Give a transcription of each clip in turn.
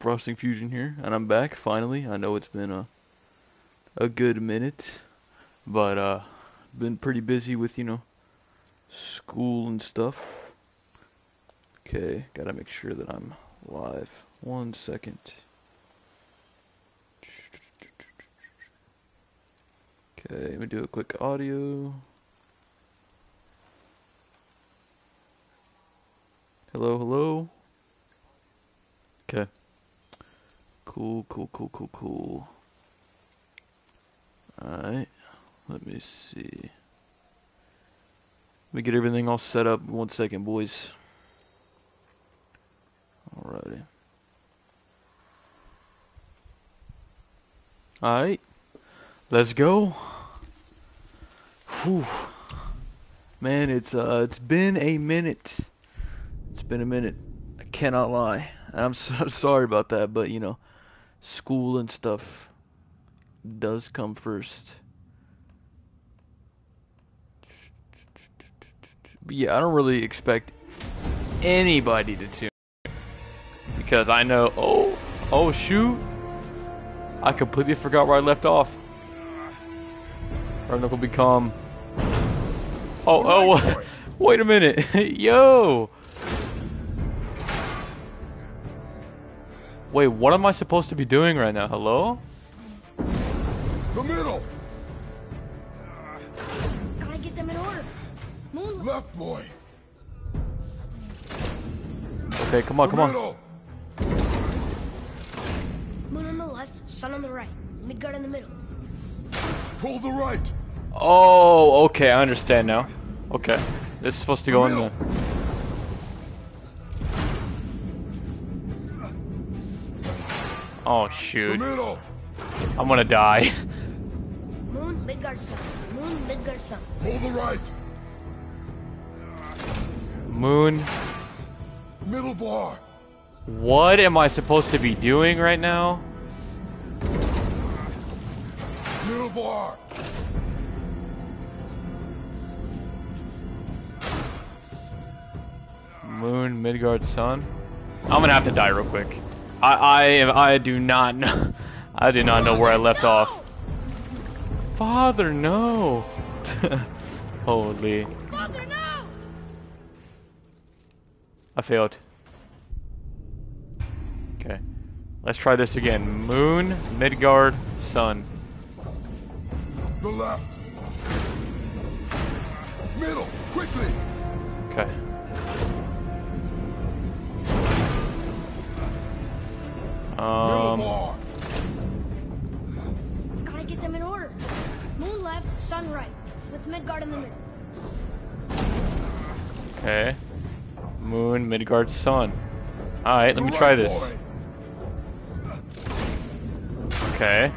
Frosting Fusion here, and I'm back finally. I know it's been a a good minute, but uh, been pretty busy with you know school and stuff. Okay, gotta make sure that I'm live. One second. Okay, let me do a quick audio. Hello, hello. Okay. Cool, cool, cool, cool, cool. Alright. Let me see. Let me get everything all set up. One second, boys. Alrighty. Alright. Let's go. Whew. Man, it's uh it's been a minute. It's been a minute. I cannot lie. I'm so sorry about that, but you know, school and stuff does come first. But yeah, I don't really expect anybody to tune because I know. Oh, oh shoot! I completely forgot where I left off. Or will become. Oh, oh! Wait a minute, yo! Wait, what am I supposed to be doing right now? Hello? The middle! Gotta get them in order. Moon. Left, boy! Okay, come on, The come on. middle! Moon on the left, sun on the right. Midgard in the middle. Pull the right! Oh, okay, I understand now. Okay. This is supposed to go in the... Oh, The shoot. middle! I'm gonna die. Moon, Midgard, sun. Moon, Midgard, sun. Pull the right! Moon, Middle bar! what am I supposed to be doing right now? Middle bar! Moon, Midgard, Sun. I'm gonna have to die real quick. I, I, I do not know. I do not know where I left off. Father, no. Holy. Father, no! I failed. Okay. Let's try this again. Moon, Midgard, Sun. The left! Middle! Quickly! Okay. Um! Gotta get them in order. Moon left, sun right. With Midgard in the middle. okay. Moon, Midgard, Sun. Alright, let me try this. Okay.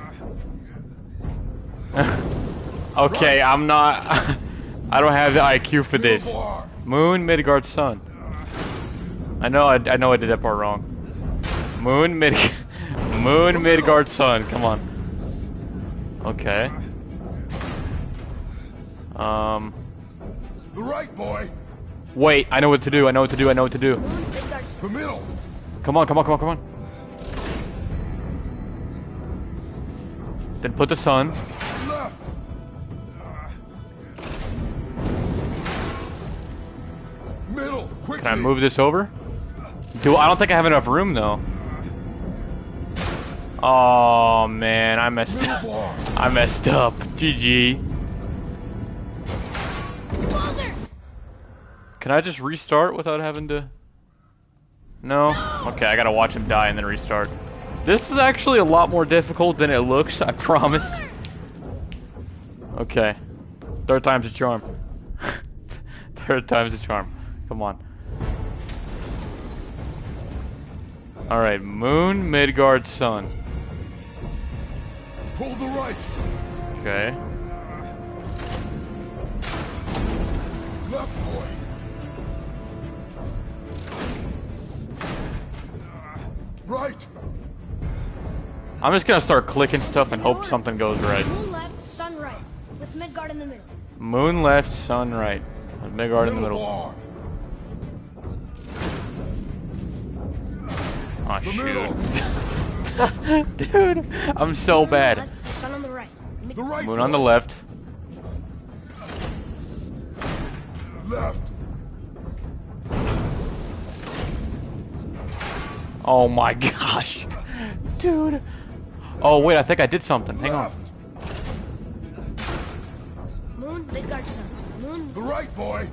okay, I'm not... I don't have the IQ for this. Moon, Midgard, Sun. I know I, I know I did that part wrong. Moon, Mid... Moon, Midgard, Sun. Come on. Okay. Um... The right, boy! Wait, I know what to do. I know what to do. I know what to do. The middle! Come on, come on, come on, come on. Then put the sun. Middle! Can I move this over? Do I don't think I have enough room though. Oh man, I messed up. I messed up. GG. Father! Can I just restart without having to? No? Okay, I gotta watch him die and then restart. This is actually a lot more difficult than it looks, I promise. Okay. Third time's a charm. Third time's a charm. Come on. Alright, Moon, Midgard, Sun. Pull the right! Okay. Left, boy! Right! I'm just gonna start clicking stuff and hope something goes right. Moon left, sun right. With Midgard in the middle. Moon left, Sun right. with Midgard in the middle. bar! Oh shoot. Dude, I'm so bad. Moon on the left. Left. Oh my gosh. Dude. Oh wait, I think I did something. Hang on. Moon, Midgard. Moon, The right boy.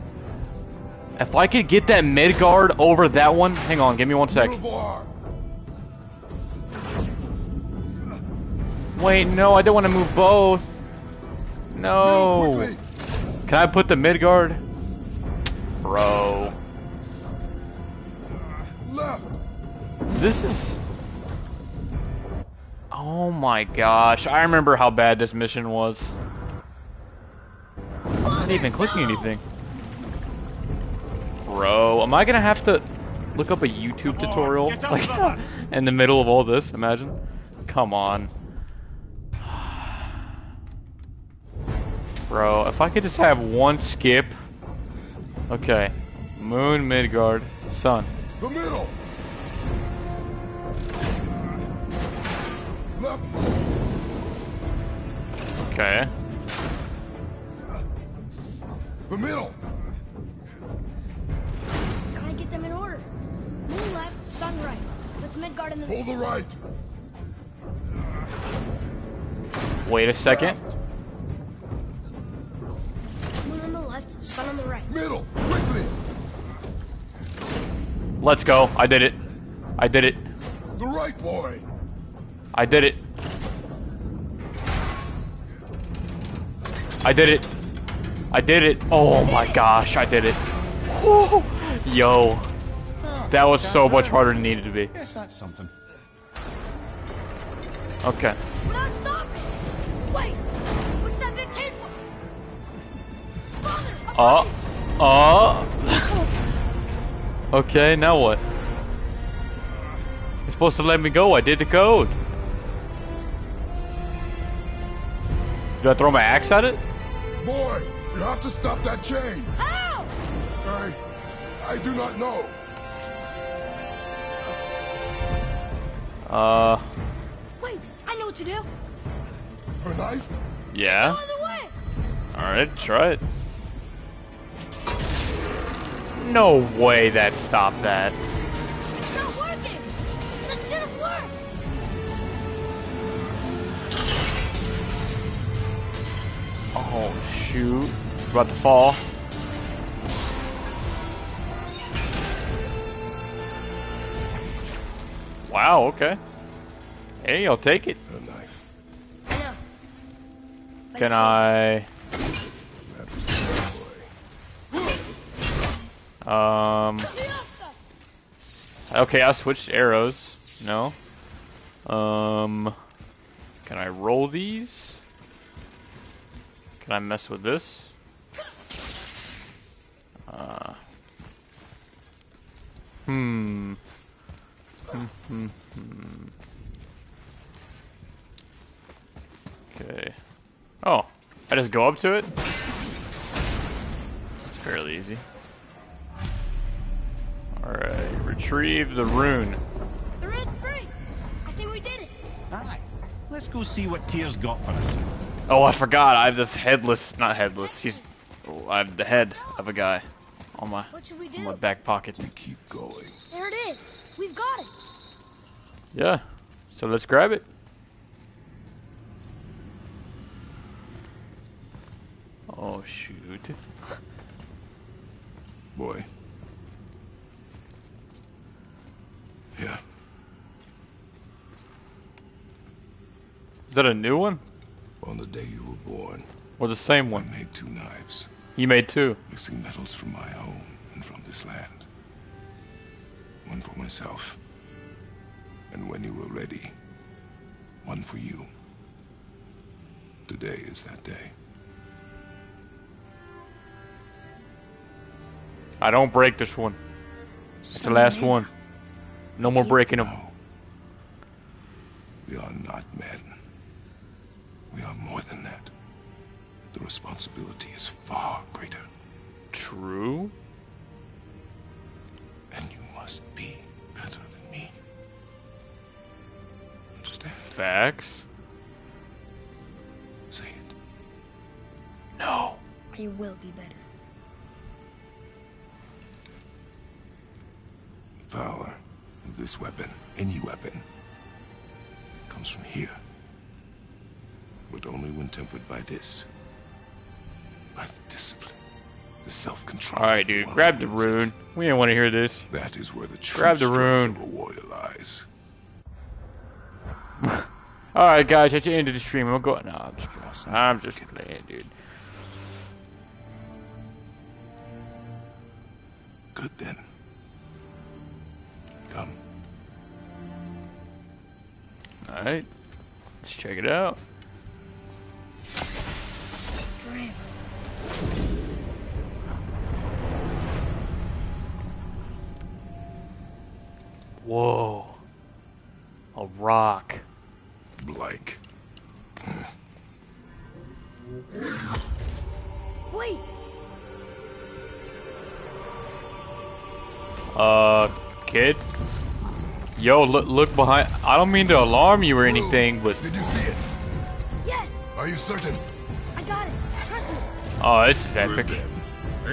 If I could get that Midgard over that one, hang on, give me one sec. Wait, no, I don't want to move both. No. Can I put the Midgard? Bro. Left. This is... Oh my gosh, I remember how bad this mission was. I'm not even clicking anything. Bro, am I gonna have to look up a YouTube tutorial? Like, to the hut. in the middle of all this, imagine? Come on. Bro, if I could just have one skip. Okay. Moon, Midgard, Sun. The middle. Left. Okay. The middle. gotta get them in order. Moon left, sun right. With Midgard in the Pull the right. Wait a second. Left. Left, sun on the right. Middle. Quickly. Let's go. I did it. I did it. The right boy. I did it. I did it. I did it. Oh my gosh, I did it. Whew. Yo, that was so much harder than it needed to be. Yes, that's something. Okay. We're not stopping! Wait! For? Father! Uh, uh. okay, now what? You're supposed to let me go. I did the code. Do I throw my axe at it? Boy, you have to stop that chain. How? I... I do not know. Uh, Wait, I know what to do. Her knife? yeah. No other way! Alright, try it. No way that stopped that. It's not working! That should have worked! Oh, shoot. About to fall. Wow, okay. Hey, I'll take it. Her knife. I Can I? Um... Okay, I switched arrows. No. Um... Can I roll these? Can I mess with this? Uh... Hmm. Hmm, hmm, hmm. Okay. Oh, I just go up to it? It's fairly easy. Retrieve the rune. The red's free! I think we did it! Aye. Let's go see what Tyr's got for us. Oh, I forgot. I have this headless, not headless. He's, oh, I have the head of a guy on my, What should we on do? my back pocket. Keep going. There it is! We've got it! Yeah. So let's grab it. Oh shoot. Boy. Yeah. Is that a new one On the day you were born, or the same one? I made two knives, You made two. mixing metals from my home and from this land. One for myself. And when you were ready, one for you. Today is that day. I don't break this one. It's the last one. No more breaking them. No. We are not men. The responsibility is far greater, True. and you must be better than me. Understand? Facts. Say it. No. You will be better. The power of this weapon, any weapon, comes from here. But only when tempered by this. By the discipline, the self-control. Alright, of the dude. Grab the wields it. rune. We didn't want to hear this. That is where the true Grab the rune. of a warrior lies. Alright, guys. That's the end of the stream. We'll go. No, I'm just playing. I'm just playing, dude. Good then. Come. Alright. Let's check it out. Forever. Whoa. A rock. Blank. Wait! Uh, kid? Yo, look, look behind. I don't mean to alarm you or anything, but Did you see it? Yes! Are you certain? I got it! Trust me! oh, this is epic.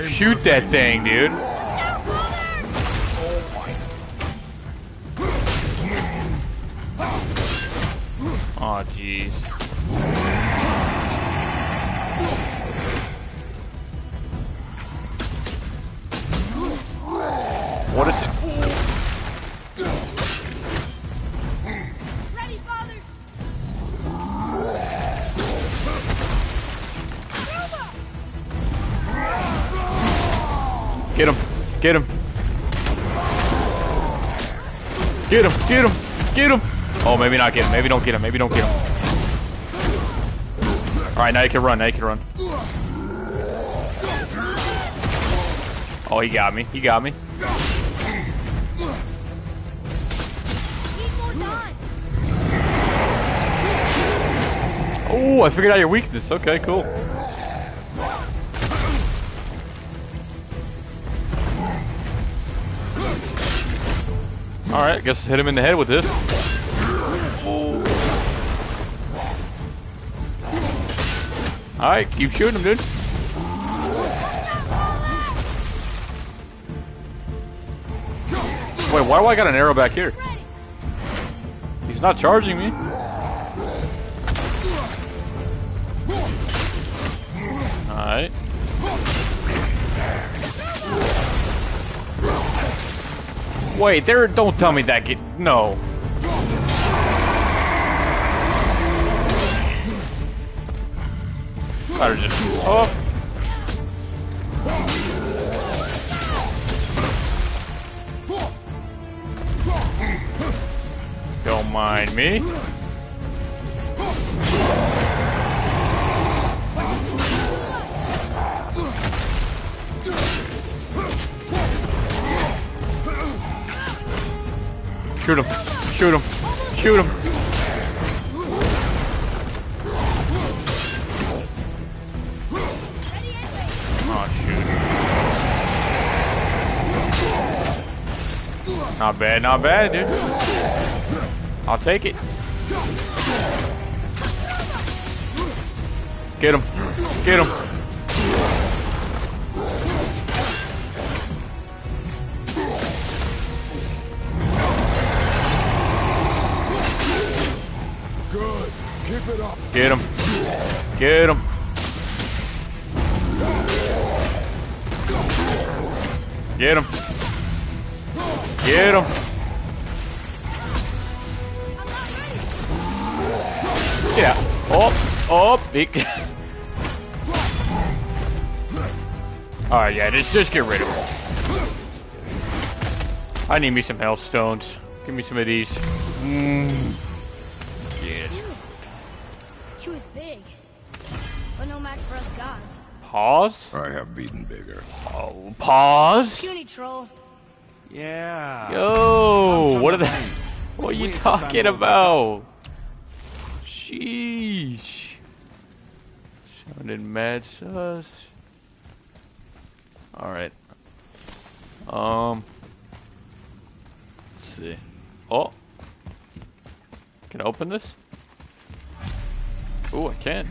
Shoot that thing, dude. Oh, jeez. What is it? Ready, father! Get him! Get him! Get him! Get him! Get him! Oh, maybe not get him. Maybe don't get him. Maybe don't get him. Alright, now you can run. Now you can run. Oh, he got me. He got me. Oh, I figured out your weakness. Okay, cool. Alright, guess hit him in the head with this. Alright, keep shooting him, dude. Wait, why do I got an arrow back here? He's not charging me. Alright. Wait, there don't tell me that get no. Just oh. Don't mind me. Shoot him. Shoot him. Shoot him. Not bad, not bad, dude. I'll take it. Get him. Get him. Alright, yeah, just, just get rid of him. I need me some health stones. Give me some of these. Mm. Yes. He was big. But no match for us gods. Pause? I have beaten bigger. Oh, pause? Puny troll. Yeah. Yo, what are they? What are you talking about? Sheesh. Sounded mad sus. Alright. Um. Let's see. Oh. Can I open this? Oh, I can.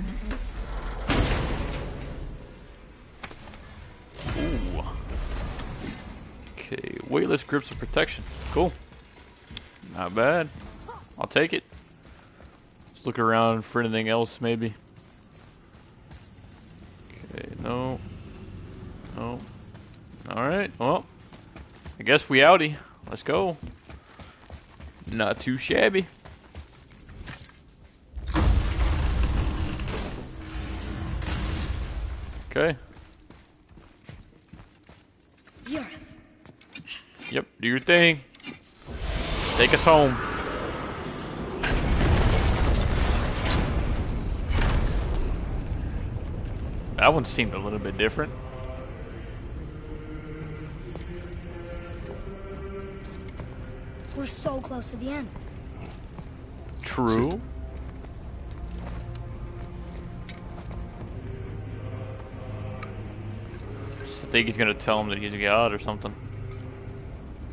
Ooh. Okay, weightless grips of protection. Cool. Not bad. I'll take it. Let's look around for anything else, maybe. Okay, no. No. Alright, well. I guess we outie. Let's go. Not too shabby. Okay. Yep, do your thing. Take us home. That one seemed a little bit different. We're so close to the end. True. I think he's gonna tell him that he's a god or something.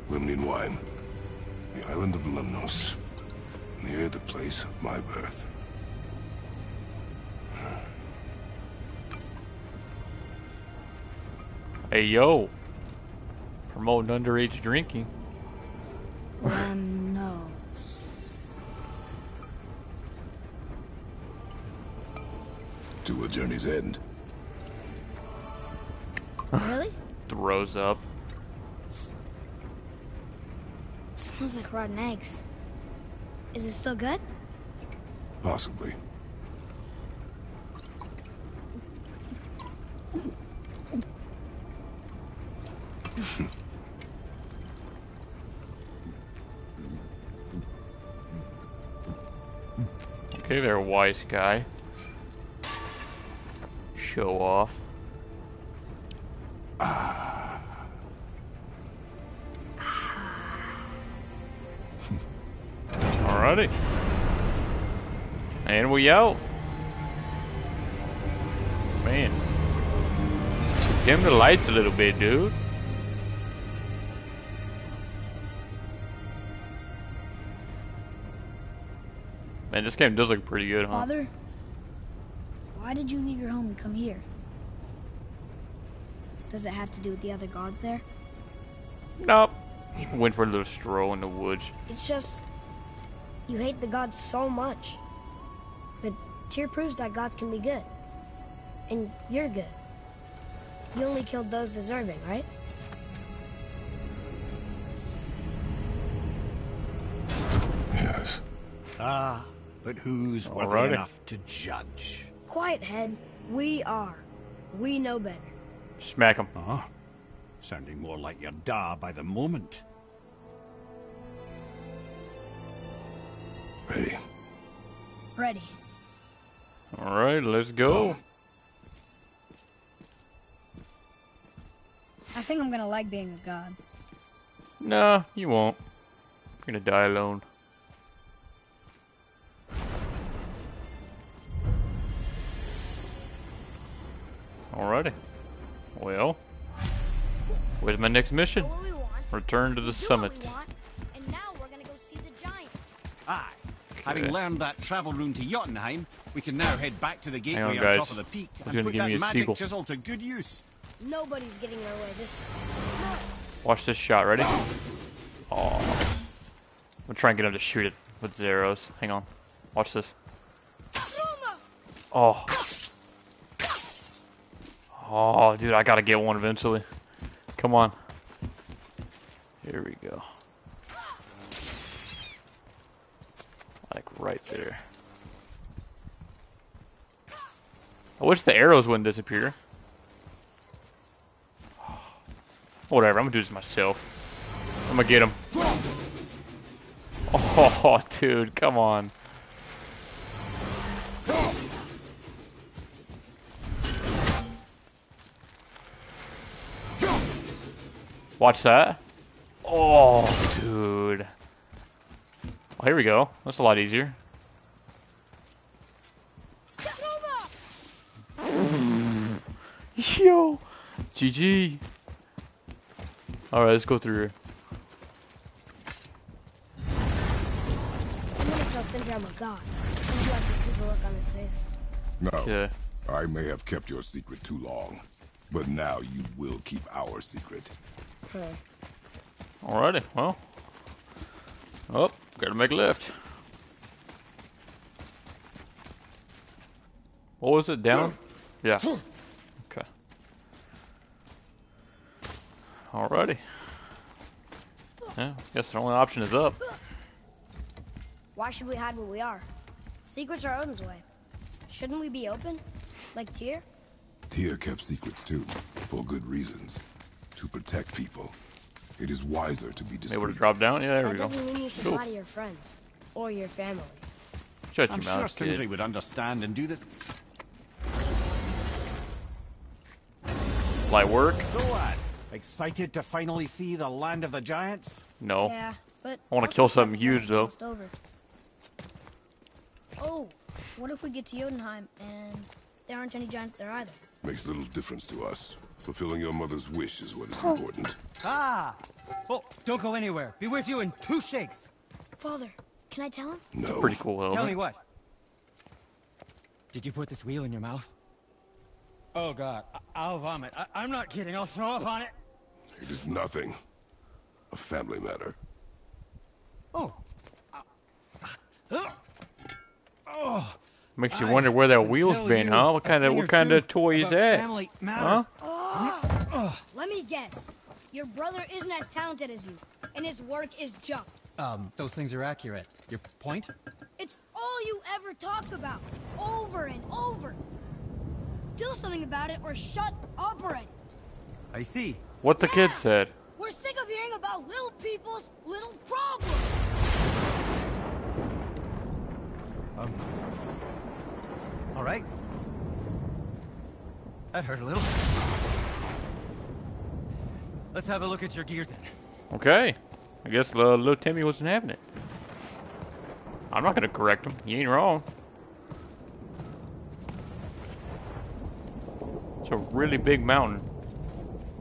Lemnian wine. The island of Lemnos. Near the place of my birth. Hey yo. Promoting underage drinking. Lemnos. To a journey's end. Really? Throws up. Smells like rotten eggs. Is it still good? Possibly. Okay there, wise guy. Show off. Alrighty. And we out. Man. Dim the lights a little bit, dude. Man, this game does look pretty good, huh? Father? Why did you leave your home and come here? Does it have to do with the other gods there? Nope. Just went for a little stroll in the woods. It's just you hate the gods so much. But Tyr proves that gods can be good. And you're good. You only killed those deserving, right? Yes. Ah, but who's worthy enough to judge? Quiet head. We are. We know better. Smack him. Uh-huh. Sounding more like your da by the moment. Ready. Ready. Alright, let's go. I think I'm gonna like being a god. Nah, you won't. You're gonna die alone. Alrighty. Well, where's my next mission? Know what we want. Return to the summit. What we want, and now we're gonna go see the giant. Aye. Having learned that travel rune to Jotunheim, we can now head back to the gateway on, guys. top of the peak He's and put that magic seagull. chisel to good use. Nobody's getting our way this time. Watch this shot, ready? Oh. I'm gonna try and get him to shoot it with his arrows. Hang on. Watch this. Oh. Oh, dude, I gotta get one eventually. Come on. Here we go. Like right there. I wish the arrows wouldn't disappear. Whatever, I'm gonna do this myself. I'm gonna get him. Oh, dude, come on. Watch that. Oh, dude. Oh, here we go. That's a lot easier. Yo, GG. All right, let's go through here. I'm gonna tell Sindri I'm a god. And you like to see the look on his face. No. Okay. I may have kept your secret too long, but now you will keep our secret. Alrighty, well. Oh, gotta make a left. What was it, down? Yeah. Okay. Alrighty. Yeah, guess the only option is up. Why should we hide where we are? Secrets are Odin's way. Shouldn't we be open? Like Tyr? Tyr kept secrets too, for good reasons. To protect people. It is wiser to be Able to discreet. drop down? Yeah, there That we go. doesn't mean you should Cool. lie to your friends. Or your family. Shut I'm your sure mouth, Sindri kid. would understand and do this. Light work? So what? Excited to finally see the land of the giants? No. Yeah, but I wanna kill something huge, though. almost Over. Oh, what if we get to Jotunheim and there aren't any giants there either? Makes little difference to us. Fulfilling your mother's wish is what is important. Ah! Oh, don't go anywhere. Be with you in two shakes. Father, can I tell him? No. Pretty cool Tell me what. Did you put this wheel in your mouth? Oh God, I- I'll vomit. I- I'm not kidding. I'll throw up on it. It is nothing. A family matter. Oh. Uh, oh. Makes you I wonder where that wheel's been, you huh? What kind of what kind of toy is that? Family Huh? Matters. Let me guess. Your brother isn't as talented as you, and his work is junk. Um, those things are accurate. Your point? It's all you ever talk about, over and over. Do something about it or shut up already. I see. What the kid said. We're sick of hearing about little people's little problems. Um, all right. That hurt a little. Let's have a look at your gear then. Okay. I guess uh, little Timmy wasn't having it. I'm not gonna correct him. He ain't wrong. It's a really big mountain.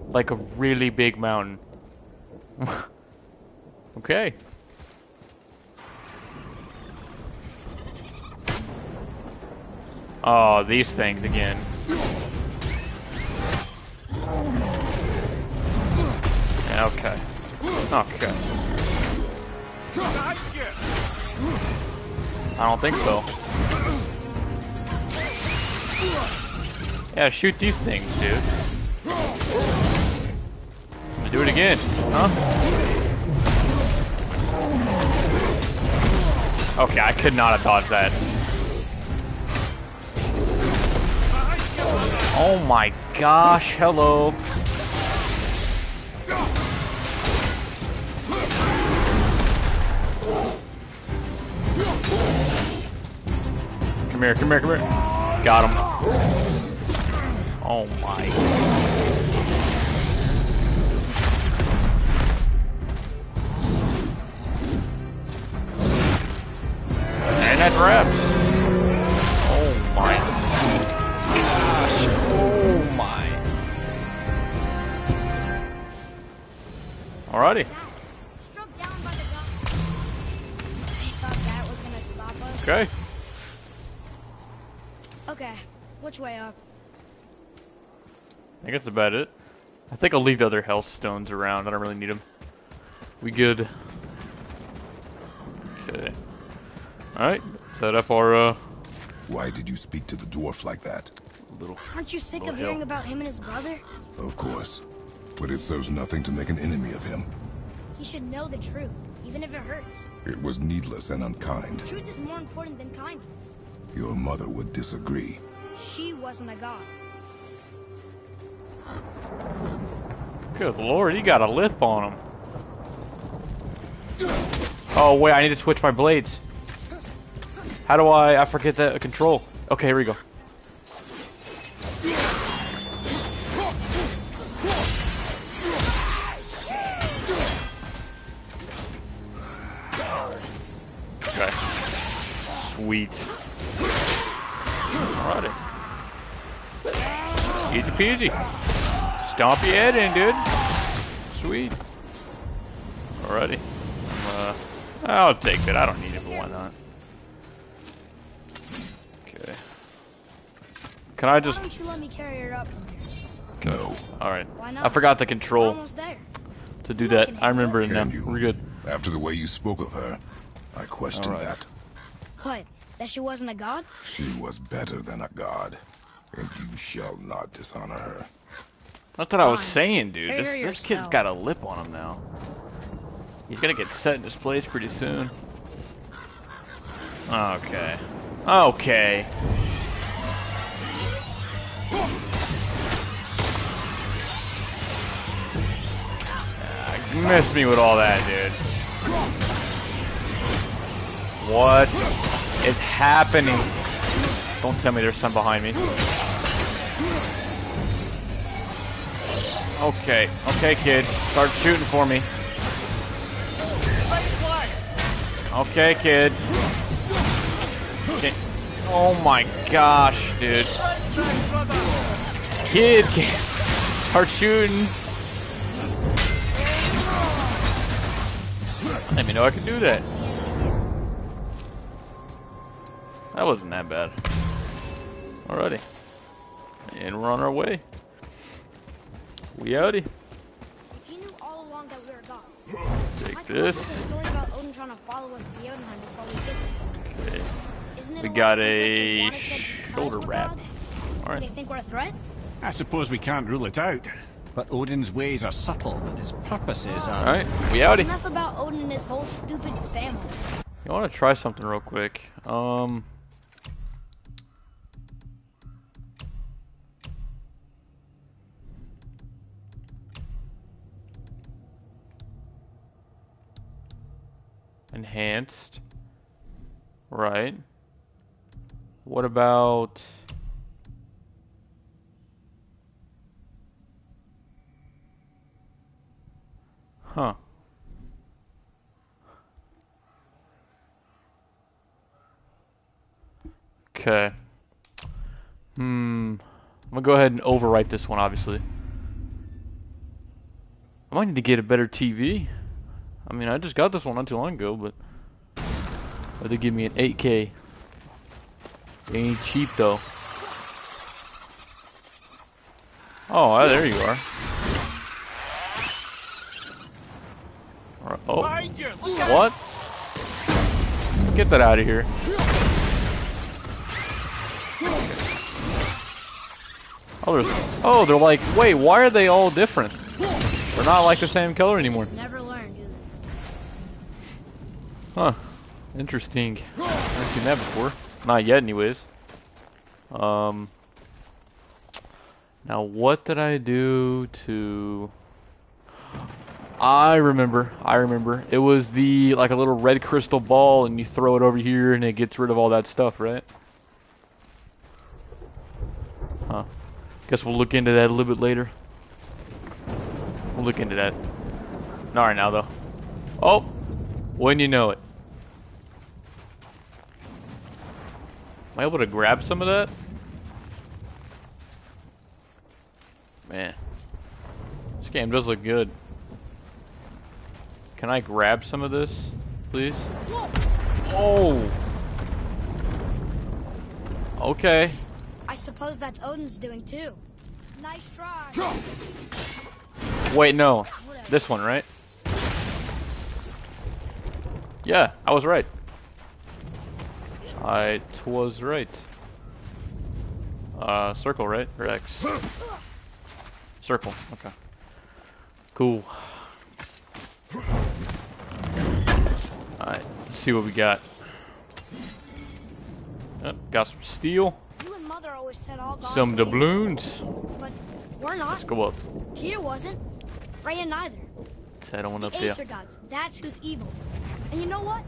Like a really big mountain. okay. Oh, these things again. Okay. Okay. I don't think so. Yeah, shoot these things, dude. I'm gonna do it again, huh? Okay, I could not have dodged that. Oh my gosh, hello. Come here, come here, come here. Got him. Oh my. And that's reps. About it. I think I'll leave the other health stones around. I don't really need them. We good. Okay. Alright, set up our uh, Why did you speak to the dwarf like that? little... Aren't you sick Little of hearing about him and his brother? Of course. But it serves nothing to make an enemy of him. He should know the truth, even if it hurts. It was needless and unkind. Truth is more important than kindness. Your mother would disagree. She wasn't a god. Good lord, you got a lip on him. Oh wait, I need to switch my blades. How do I? I forget the control. Okay, here we go. Okay. Sweet. Alrighty. Easy peasy. Stomp your head in, dude. Sweet. Alrighty. Uh, I'll take it. I don't need it, but why not? Okay. Can I just... Why just... don't you let me carry her up? No. Alright. Why not? I forgot the control almost there. to do You know I that. can I remember it now. you? We're good. After the way you spoke of her, I question Alright. that. What? That she wasn't a god? She was better than a god, and you shall not dishonor her. That's what I was saying, dude. This, this kid's got a lip on him now. He's gonna get set in his place pretty soon. Okay. Okay. Ah, missed me with all that, dude. What is happening? Don't tell me there's some behind me. Okay, okay, kid. Start shooting for me. Okay, kid. Okay. Oh my gosh, dude. Kid. Start shooting. I didn't even know I could do that. That wasn't that bad. Alrighty. And we're on our way. We outie. If you knew all along that we were gods, Take why come up with this. story about Odin trying to follow us to Jotunheim before we get? Okay. Isn't We a got a they want us dead because shoulder wrap. Alright. They think we're a threat? I suppose we can't rule it out. But Odin's ways are subtle, and his purposes are... Alright, we outie. Enough about Odin and his whole stupid family. You want to try something real quick? Um. Enhanced. Right. What about... Huh. Okay. Hmm. I'm gonna go ahead and overwrite this one, obviously. I might need to get a better TV. I mean, I just got this one not too long ago, but but they give me an 8K. They ain't cheap though. Oh, ah, there you are. Oh, Behind you! Look out! what? Get that out of here. Oh, there's, oh, they're like, wait, why are they all different? They're not like the same color anymore. Huh. Interesting. Never seen that before. Not yet, anyways. Um. Now, what did I do to... I remember. I remember. It was the, like a little red crystal ball, and you throw it over here, and it gets rid of all that stuff, right? Huh. Guess we'll look into that a little bit later. We'll look into that. Not right now, though. Oh! When you know it. Am I able to grab some of that? Man. This game does look good. Can I grab some of this, please? Oh! Okay. I suppose that's Odin's doing too. Nice try. Wait, no. This one, right? Yeah, I was right. I was right. Uh, circle, right? Or X? Circle, okay. Cool. Alright, let's see what we got. Got some steel, You and Mother always said all some doubloons. But we're Let's go up. Tyr wasn't. Freya neither. Let's head on up The there. Aesir gods, that's who's evil. And you know what?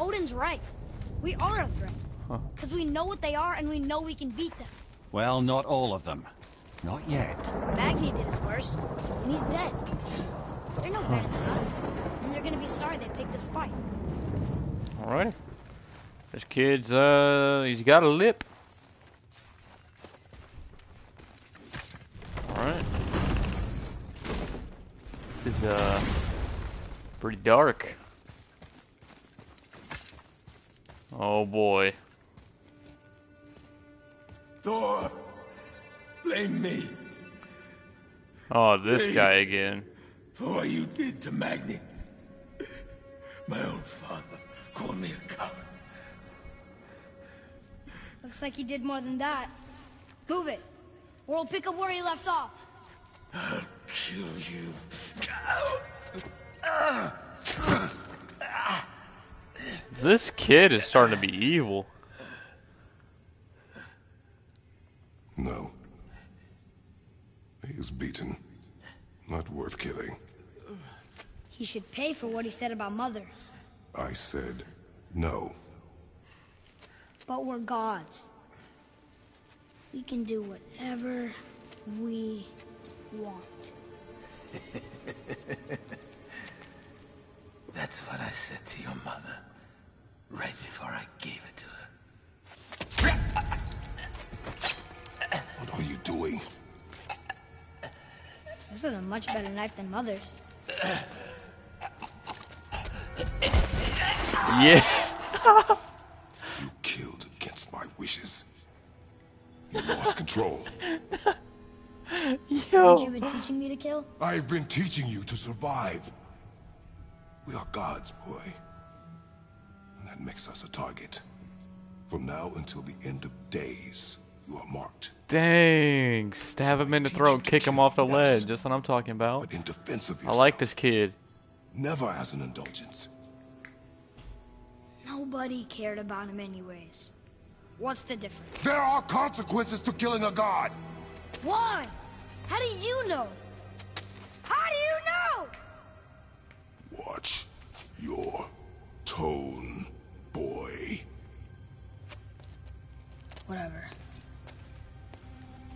Odin's right. We are a threat. Huh. Because we know what they are and we know we can beat them. Well, not all of them. Not yet. Magni did his worst, and he's dead. They're no better than us, and they're gonna be sorry they picked this fight. Alright. This kid's, uh, he's got a lip. Alright. This is, uh, pretty dark. Oh boy. Thor, Blame me Oh, this guy again. for what you did to Magni. My own father called me a coward. Looks like he did more than that. Move it, or we'll pick up where he left off. I'll kill you. This kid is starting to be evil. No. He is beaten. Not worth killing. He should pay for what he said about Mother. I said no. But we're gods. We can do whatever we want. That's what I said to your mother. Right before I gave it to her. What are you doing? This is a much better knife than Mother's. Yeah. You killed against my wishes. You lost control. Haven't you been teaching me to kill? I've been teaching you to survive. We are gods, boy. And that makes us a target. From now until the end of days, you are marked. Dang. Stab him in the throat, kick him off the ledge. That's what I'm talking about. But in defense of I like this kid. never as an indulgence. Nobody cared about him anyways. What's the difference? There are consequences to killing a god. Why? How do you know? How do you know? Watch your tone, boy. Whatever.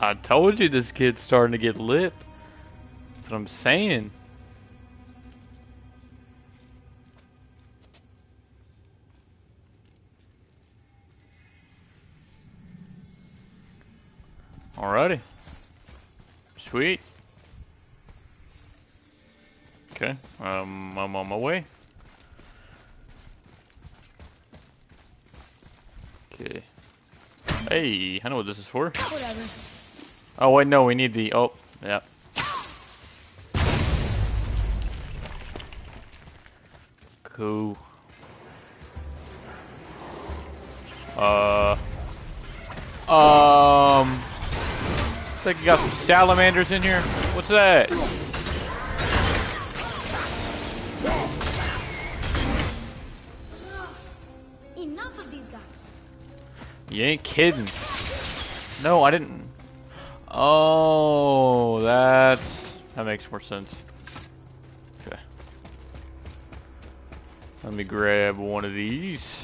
I told you this kid's starting to get lip. That's what I'm saying. Alrighty. Sweet. Okay, um, I'm on my way. Okay. Hey, I know what this is for. Whatever. Oh wait, no, we need the. Oh, yeah. Cool. Uh. Um. I think you got some salamanders in here. What's that? Enough of these guys. You ain't kidding. No, I didn't. Oh, that's that makes more sense. Okay. Let me grab one of these.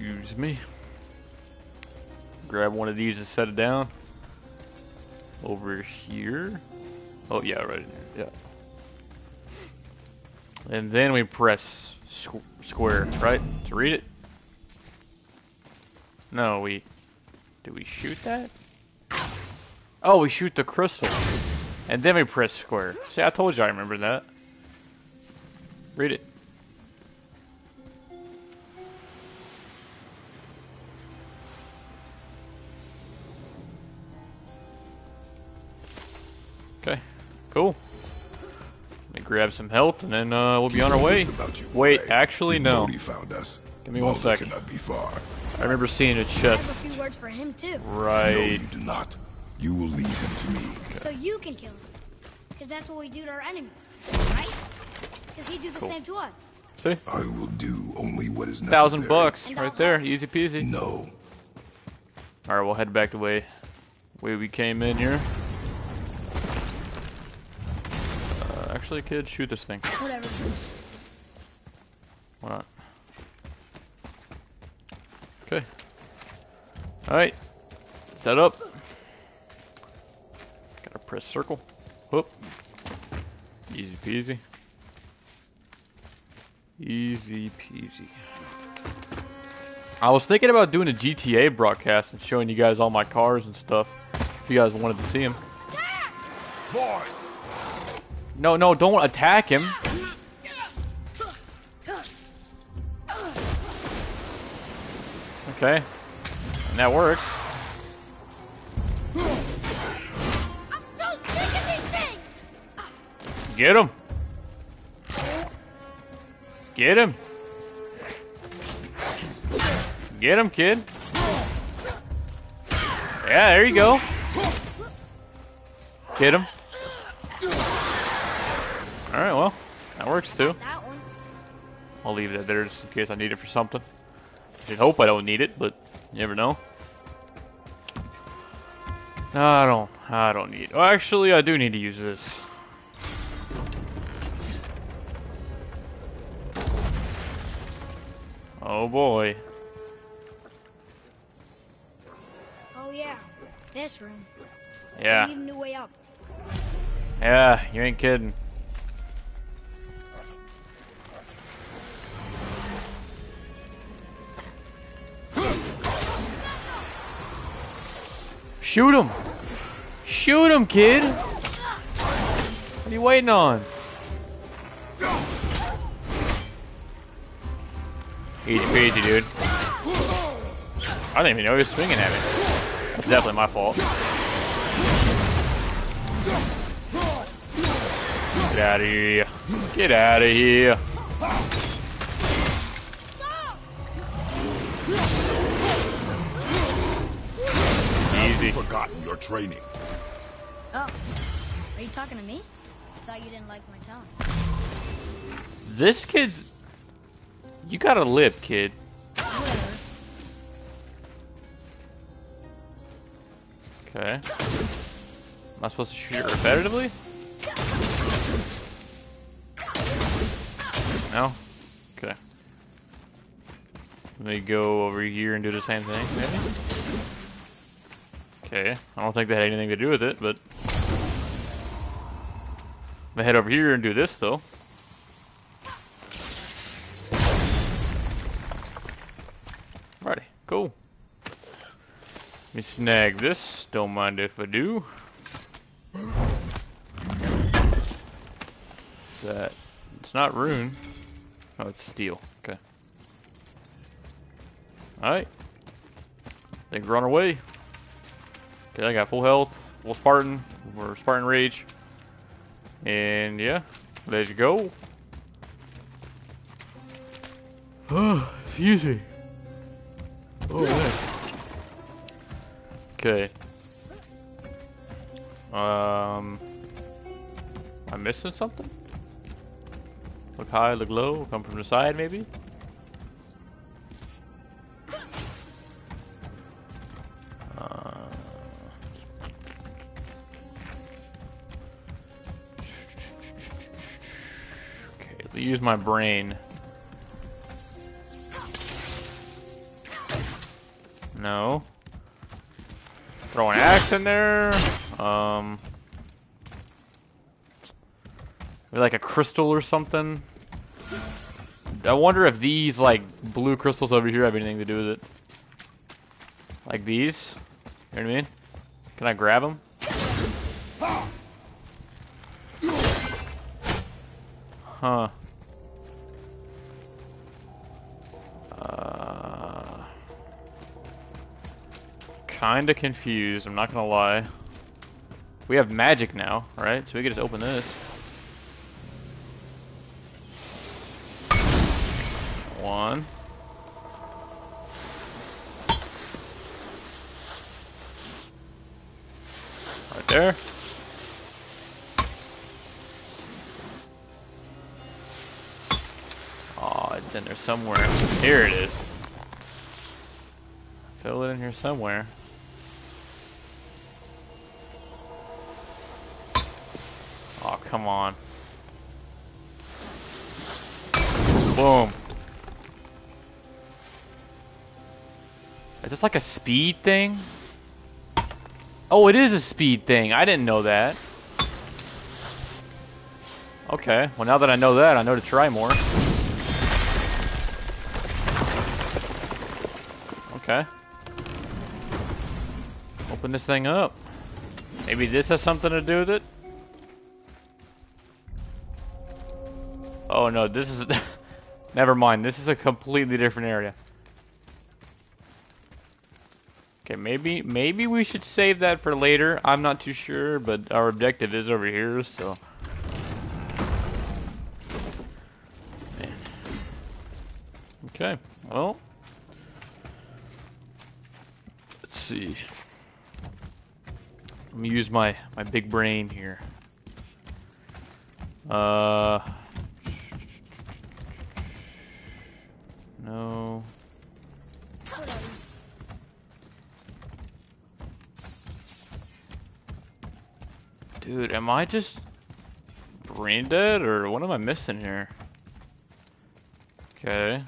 Excuse me. Grab one of these and set it down. Over here. Oh yeah, right in there. Yeah. And then we press squ square, right? To read it? No, we... Do we shoot that? Oh, we shoot the crystal. And then we press square. See, I told you I remember that. Read it. Cool. Let me grab some health and then uh, we'll be on our way. About you, Wait, boy. actually, no. Modi found us. Give me one Mulder second. cannot be far. I remember seeing a I have a chest. few words for him too. No, Right. you do not. You will leave him to me. So you can kill him. Because that's what we do to our enemies. Right? Because he'd do the same to us. See? I will do only what is necessary. Thousand bucks right there. Easy peasy. No. Alright, we'll head back the way way we came in here. Actually, kid, shoot this thing. Whatever. Why not? Okay. Alright. Set up. Gotta press circle. Whoop. Easy peasy. Easy peasy. I was thinking about doing a GTA broadcast and showing you guys all my cars and stuff. If you guys wanted to see them. Boy! No, no, don't attack him. Okay. And that works. I'm so sick of these things! Get him. Get him. Get him, kid. Yeah, there you go. Get him. Alright, well, that works too. I'll leave that there just in case I need it for something. I hope I don't need it, but you never know. No, I don't. I don't need. Oh, actually, I do need to use this. Oh boy. Oh yeah, this room. Yeah. Need a new way up. Yeah, you ain't kidding. Shoot him! Shoot him, kid! What are you waiting on? Easy peasy, dude. I didn't even know he was swinging at me. That's definitely my fault. Get out of here. Get out of here. Easy. Forgotten your training. Oh, are you talking to me? I Thought you didn't like my tone. This kid's... You got a lip, kid. Okay. Am I supposed to shoot it repetitively? No? Okay. Let me go over here and do the same thing, maybe? Okay. I don't think they had anything to do with it, but... I'm gonna head over here and do this, though. Alrighty, cool. Let me snag this. Don't mind if I do. Is that? It's not rune. Oh, it's steel. Okay. Alright. Think we're on our way. Okay, I got full health, full Spartan, we're Spartan Rage. And yeah, let's go. Oh, excuse me. Oh, man. Okay. Um, am I missing something? Look high, look low, come from the side maybe? Use my brain. No. Throw an axe in there. Um, like a crystal or something. I wonder if these like blue crystals over here have anything to do with it. Like these. You know what I mean? Can I grab them? Huh. Kinda confused, I'm not gonna lie. We have magic now, right? So we can just open this. One. Right there. Oh, it's in there somewhere. Here it is. Fill it in here somewhere. On. Boom. Is this like a speed thing? Oh, it is a speed thing. I didn't know that. Okay, well now that I know that, I know to try more. Okay. Open this thing up. Maybe this has something to do with it? No, this is... Never mind, this is a completely different area. Okay, maybe maybe we should save that for later. I'm not too sure, but our objective is over here, so. Okay, well. Let's see. Let me use my my big brain here. Uh. No. Dude, am I just brain dead or what am I missing here? Okay.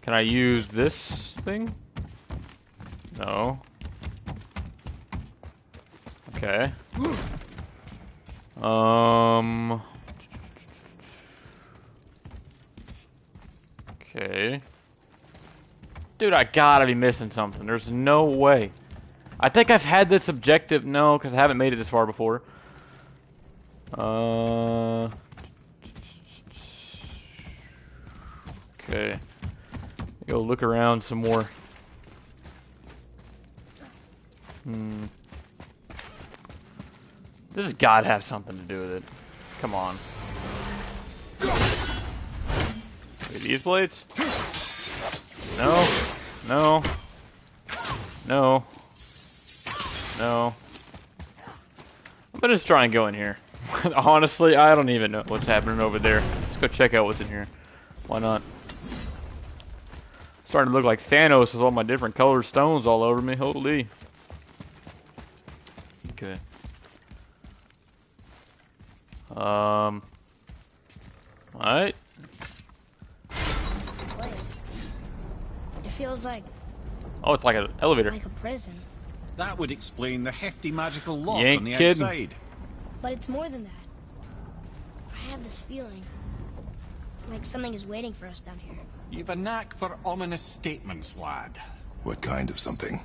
Can I use this thing? No. Okay. Um. Okay. Dude, I gotta be missing something. There's no way. I think I've had this objective. No, because I haven't made it this far before. Uh. Okay. Go look around some more. Hmm. This has got to have something to do with it. Come on. Wait, these blades? No. No. No. No. I'm gonna just try and go in here. Honestly, I don't even know what's happening over there. Let's go check out what's in here. Why not? Starting to look like Thanos with all my different colored stones all over me. Holy. Okay. Um. Alright. It feels like Oh, it's like an elevator. like a prison. That would explain the hefty magical lock on the kidding. outside. But it's more than that. I have this feeling. Like something is waiting for us down here. You've a knack for ominous statements, lad. What kind of something?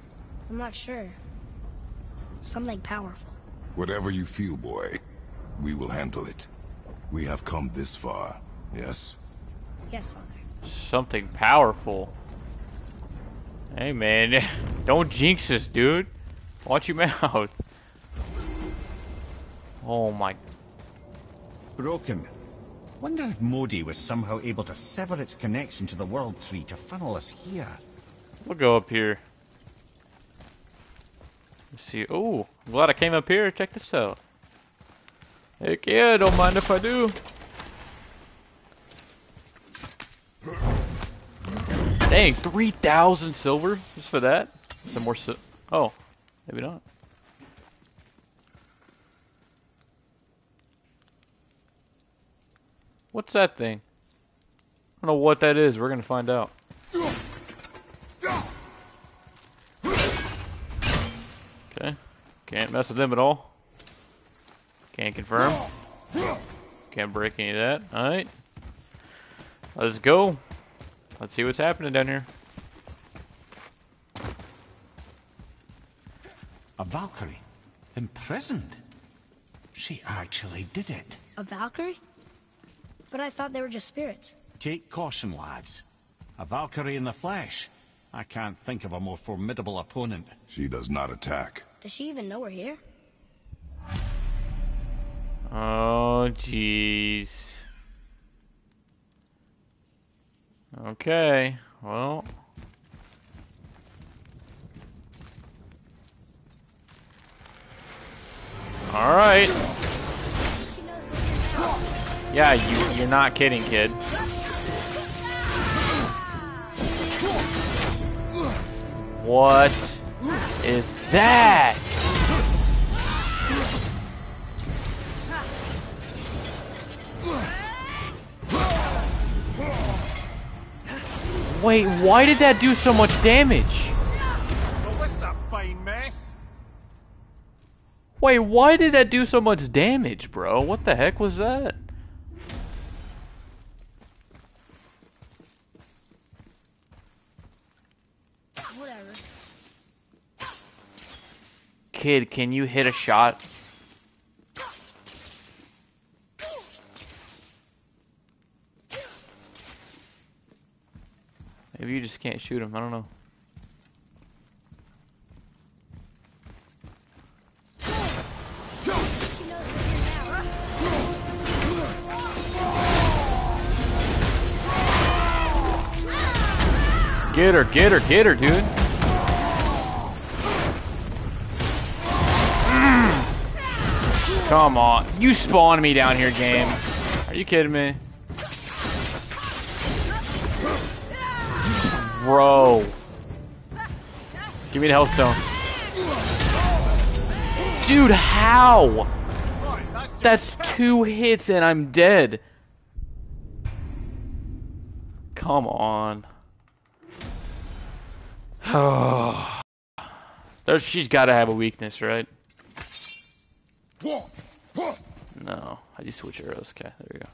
I'm not sure. Something powerful. Whatever you feel, boy, we will handle it. We have come this far, yes? Yes, Father. Something powerful. Hey, man. Don't jinx us, dude. Watch your mouth. Oh, my. Broken. Wonder if Modi was somehow able to sever its connection to the World Tree to funnel us here. We'll go up here. Let's see. Oh, I'm glad I came up here. Check this out. Heck yeah, don't mind if I do. Dang, 3,000 silver just for that? Some more sil- Oh, maybe not. What's that thing? I don't know what that is. We're gonna find out. Okay. Can't mess with them at all. Can't confirm. Can't break any of that. Alright. Let's go. Let's see what's happening down here. A Valkyrie? Imprisoned? She actually did it. A Valkyrie? But I thought they were just spirits. Take caution, lads. A Valkyrie in the flesh. I can't think of a more formidable opponent. She does not attack. Does she even know we're here? Oh, jeez. Okay, well. Alright. Yeah, you, you're not kidding, kid. What is that? Wait, why did that do so much damage? Wait, why did that do so much damage, bro? What the heck was that? Whatever. Kid, can you hit a shot? Maybe you just can't shoot him. I don't know. Get her, get her, get her, dude. Come on. You spawned me down here, game. Are you kidding me? Bro. Give me the Hellstone. Dude, how? That's two hits and I'm dead. Come on. There's, she's got to have a weakness, right? No, I just switch arrows. Okay, there we go.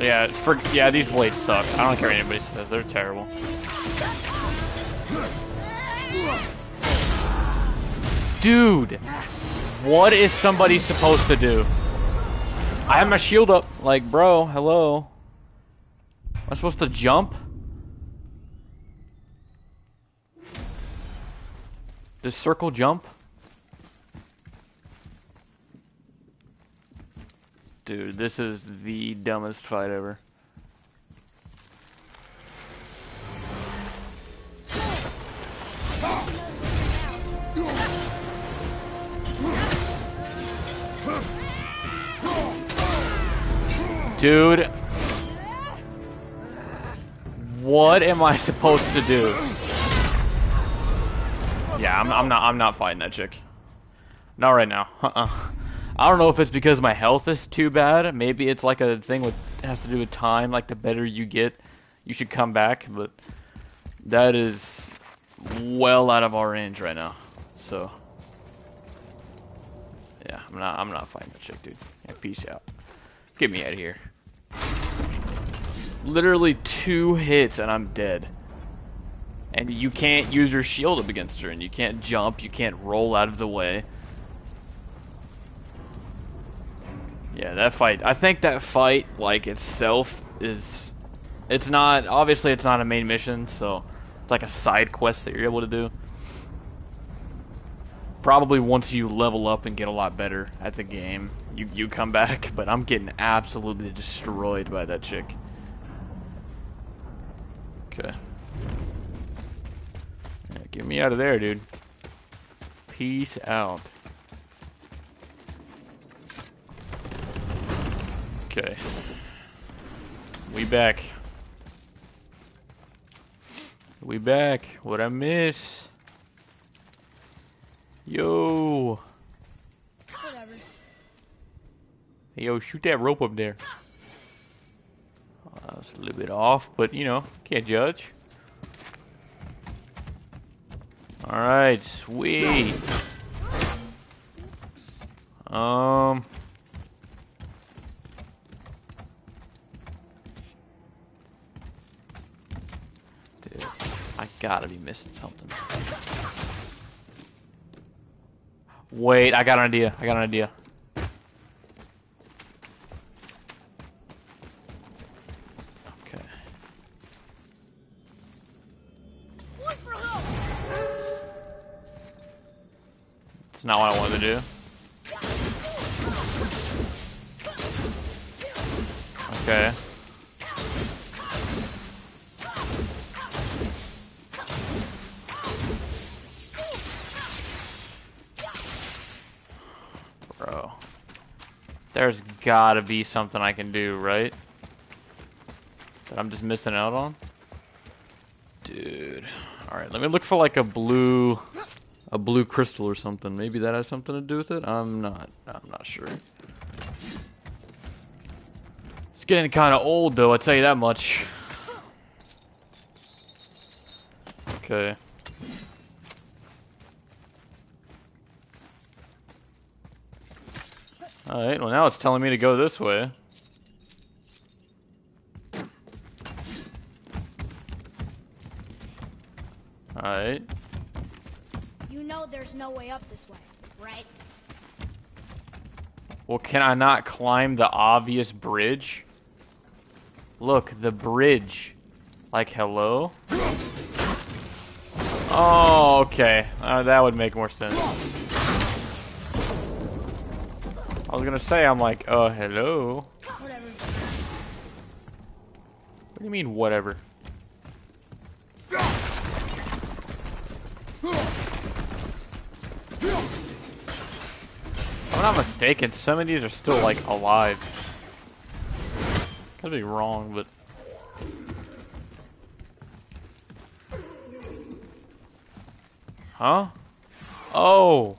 Yeah, for yeah, these blades suck. I don't care what anybody says; they're terrible. Dude, what is somebody supposed to do? I have my shield up. Like, bro, hello. Am I supposed to jump? Does circle jump? Dude, this is the dumbest fight ever. Dude. What am I supposed to do? Yeah, I'm, I'm not I'm not fighting that chick. Not right now. Uh-uh. I don't know if it's because my health is too bad. Maybe it's like a thing with has to do with time. Like the better you get, you should come back. But that is well out of our range right now. So yeah, I'm not I'm not fighting that chick, dude. Yeah, peace out. Get me out of here. Literally two hits and I'm dead. And you can't use your shield up against her, and you can't jump, you can't roll out of the way. Yeah, that fight. I think that fight, like itself, is. It's not. Obviously, it's not a main mission, so it's like a side quest that you're able to do. Probably once you level up and get a lot better at the game, you you come back. But I'm getting absolutely destroyed by that chick. Okay. Yeah, get me out of there, dude. Peace out. Okay. We back. We back. What I miss? Yo. Hey, yo, shoot that rope up there. Uh, it's a little bit off, but you know, can't judge. Alright, sweet. Um. Dude, I gotta be missing something. Wait, I got an idea. I got an idea. It's not what I wanted to do. Okay. Bro. There's gotta be something I can do, right? That I'm just missing out on? Dude. Alright, let me look for like a blue a blue crystal or something. Maybe that has something to do with it? I'm not I'm not sure. It's getting kinda old though, I'll tell you that much. Okay. Alright, well now it's telling me to go this way. Alright. You there's no way up this way, right? Well, can I not climb the obvious bridge? Look, the bridge. Like, hello? Oh, okay. Uh, that would make more sense. I was gonna say, I'm like, oh, hello. What do you mean, whatever? I'm not mistaken, some of these are still, like, alive. Could be wrong, but... Huh? Oh!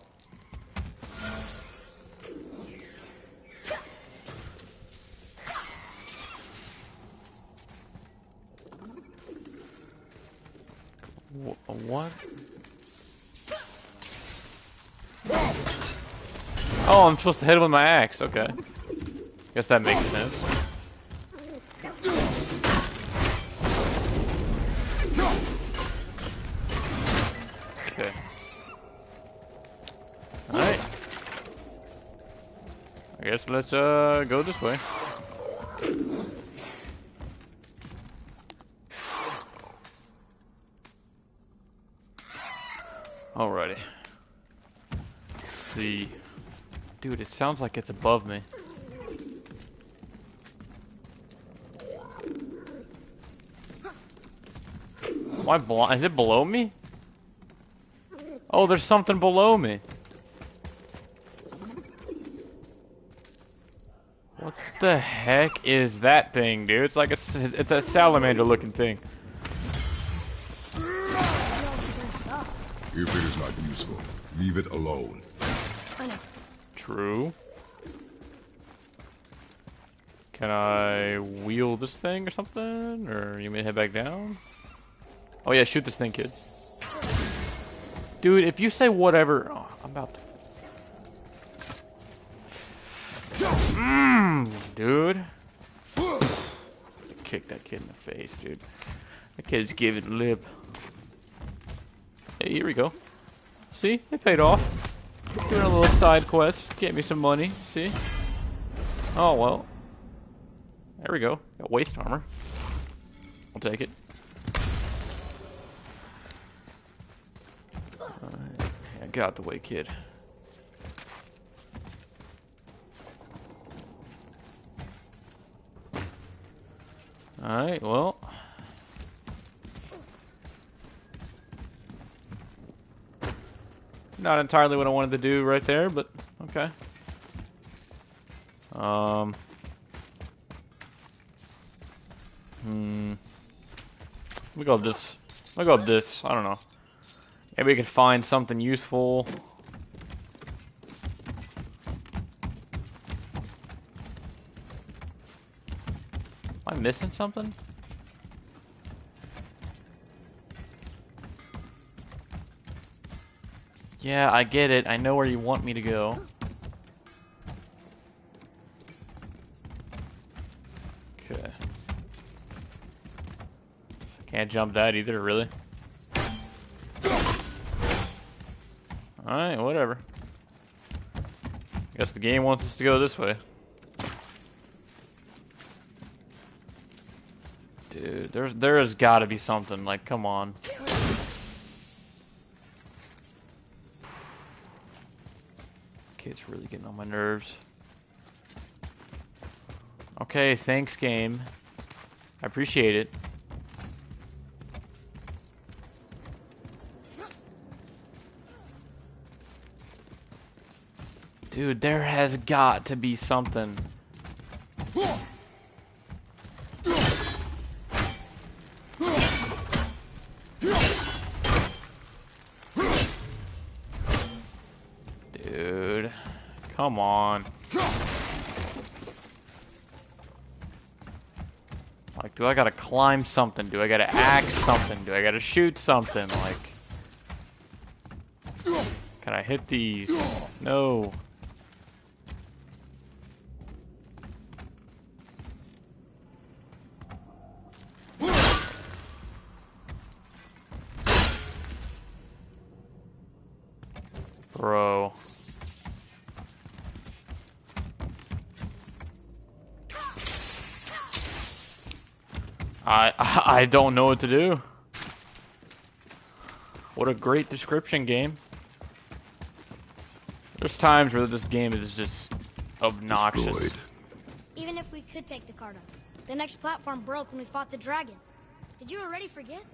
Wh- What? Oh, I'm supposed to hit him with my axe. Okay. Guess that makes sense. Okay. Alright. I guess let's uh go this way. Alrighty. Let's see. Dude, it sounds like it's above me. Why? Is it below me? Oh, there's something below me. What the heck is that thing, dude? It's like a, it's a salamander looking thing. If it is not useful, leave it alone. True. Can I wheel this thing or something? Or you may head back down? Oh yeah, shoot this thing, kid. Dude, if you say whatever... Oh, I'm about to... Mmm, dude. Kick that kid in the face, dude. That kid's giving lip. Hey, here we go. See? It paid off. Doing a little side quest. Get me some money. See? Oh, well. There we go. Got waist armor. I'll take it. Alright. Yeah, get out the way, kid. Alright, well. Not entirely what I wanted to do right there, but okay. Um. Hmm. Me go this. Me go this. I don't know. Maybe we can find something useful. Am I missing something? Yeah, I get it. I know where you want me to go. Okay. Can't jump that either, really. Alright, whatever. Guess the game wants us to go this way. Dude, there's there has got to be something. Like, come on. Kid's really getting on my nerves. Okay, thanks, game. I appreciate it. Dude, there has got to be something. Come on. Like, do I gotta climb something? Do I gotta axe something? Do I gotta shoot something? Like, can I hit these? No. Bro. I I don't know what to do. What a great description game. There's times where this game is just obnoxious. Destroyed. Even if we could take the card up, the next platform broke when we fought the dragon. Did you already forget?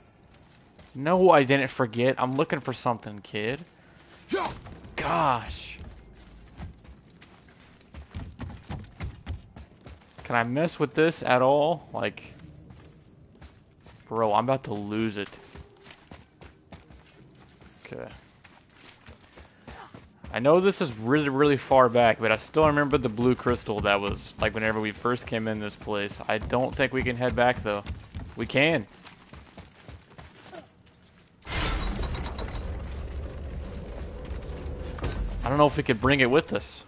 No, I didn't forget. I'm looking for something, kid. Gosh. Can I mess with this at all? Like, bro, I'm about to lose it. Okay. I know this is really, really far back, but I still remember the blue crystal that was, like, whenever we first came in this place. I don't think we can head back, though. We can. I don't know if we could bring it with us.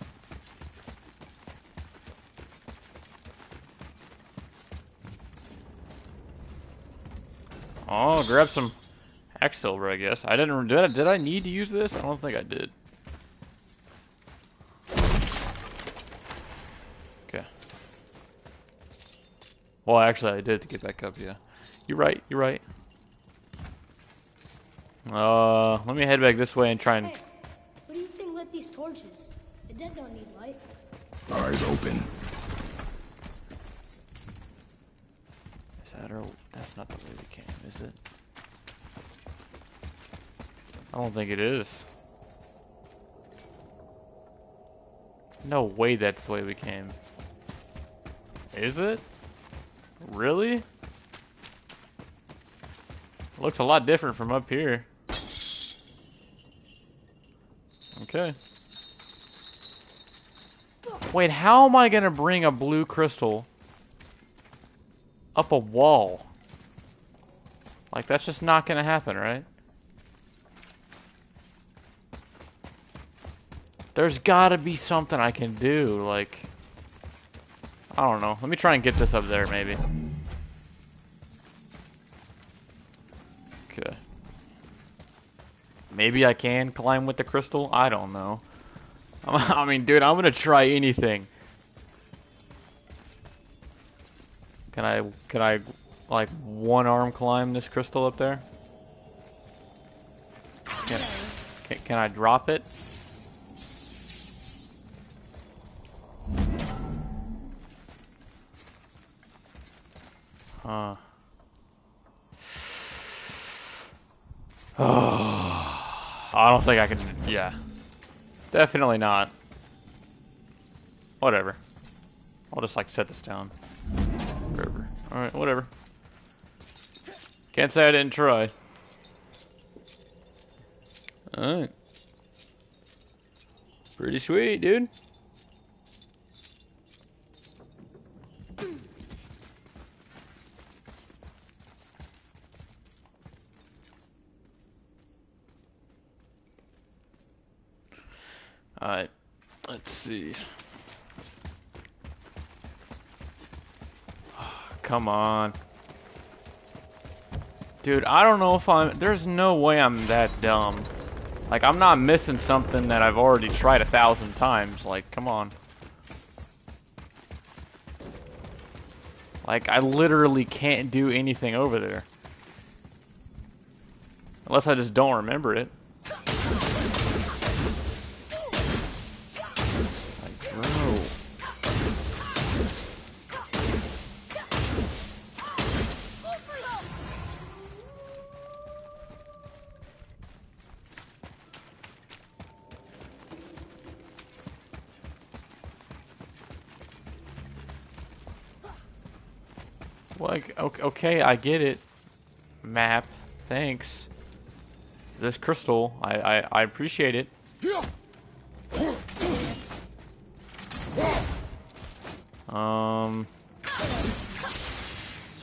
Oh, grab some hacksilver, I guess. I didn't. Did I, did I need to use this? I don't think I did. Okay. Well, actually, I did to get back up. Yeah. You're right. You're right. Uh, let me head back this way and try and. Hey, what do you think lit these torches? The dead don't need light. Eyes open. Is that our? That's not the way we came, is it? I don't think it is. No way that's the way we came. Is it? Really? Looks a lot different from up here. Okay. Wait, how am I gonna bring a blue crystal up a wall? Like, that's just not gonna happen, right? There's gotta be something I can do, like... I don't know. Let me try and get this up there, maybe. Okay. Maybe I can climb with the crystal? I don't know. I mean, dude, I'm gonna try anything. Can I, can I, like, one arm climb this crystal up there? Can, can, can I drop it? Huh. I don't think I can, yeah. Definitely not. Whatever. I'll just like set this down. Whatever. Alright, whatever. Can't say I didn't try. Alright. Pretty sweet, dude. Alright, let's see. Ah, come on. Dude, I don't know if I'm... There's no way I'm that dumb. Like, I'm not missing something that I've already tried a thousand times. Like, come on. Like, I literally can't do anything over there. Unless I just don't remember it. Okay, I get it. Map, thanks. This crystal, I, I, I appreciate it. Um,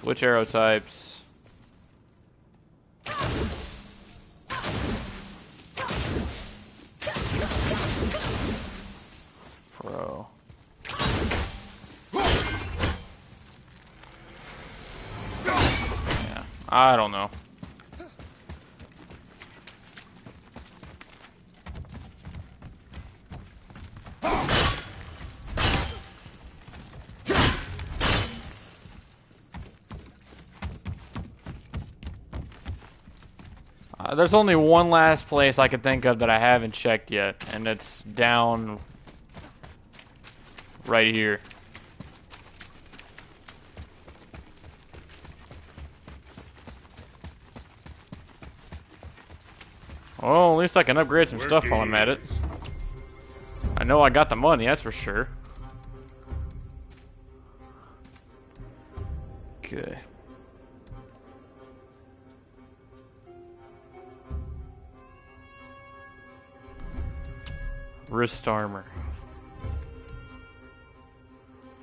switch arrow types. I don't know. Uh, there's only one last place I can think of that I haven't checked yet, and it's down right here. Least I can upgrade some stuff while I'm at it. I know I got the money, that's for sure. Okay. Wrist armor.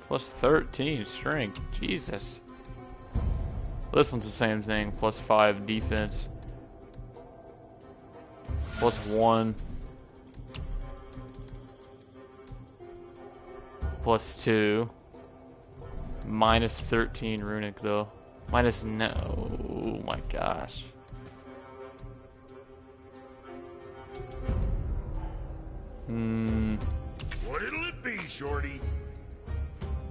Plus 13 strength. Jesus. This one's the same thing. Plus 5 defense. Plus 1. Plus 2. Minus 13 runic though. Minus no. Oh my gosh. Hmm. What'll it be, Shorty?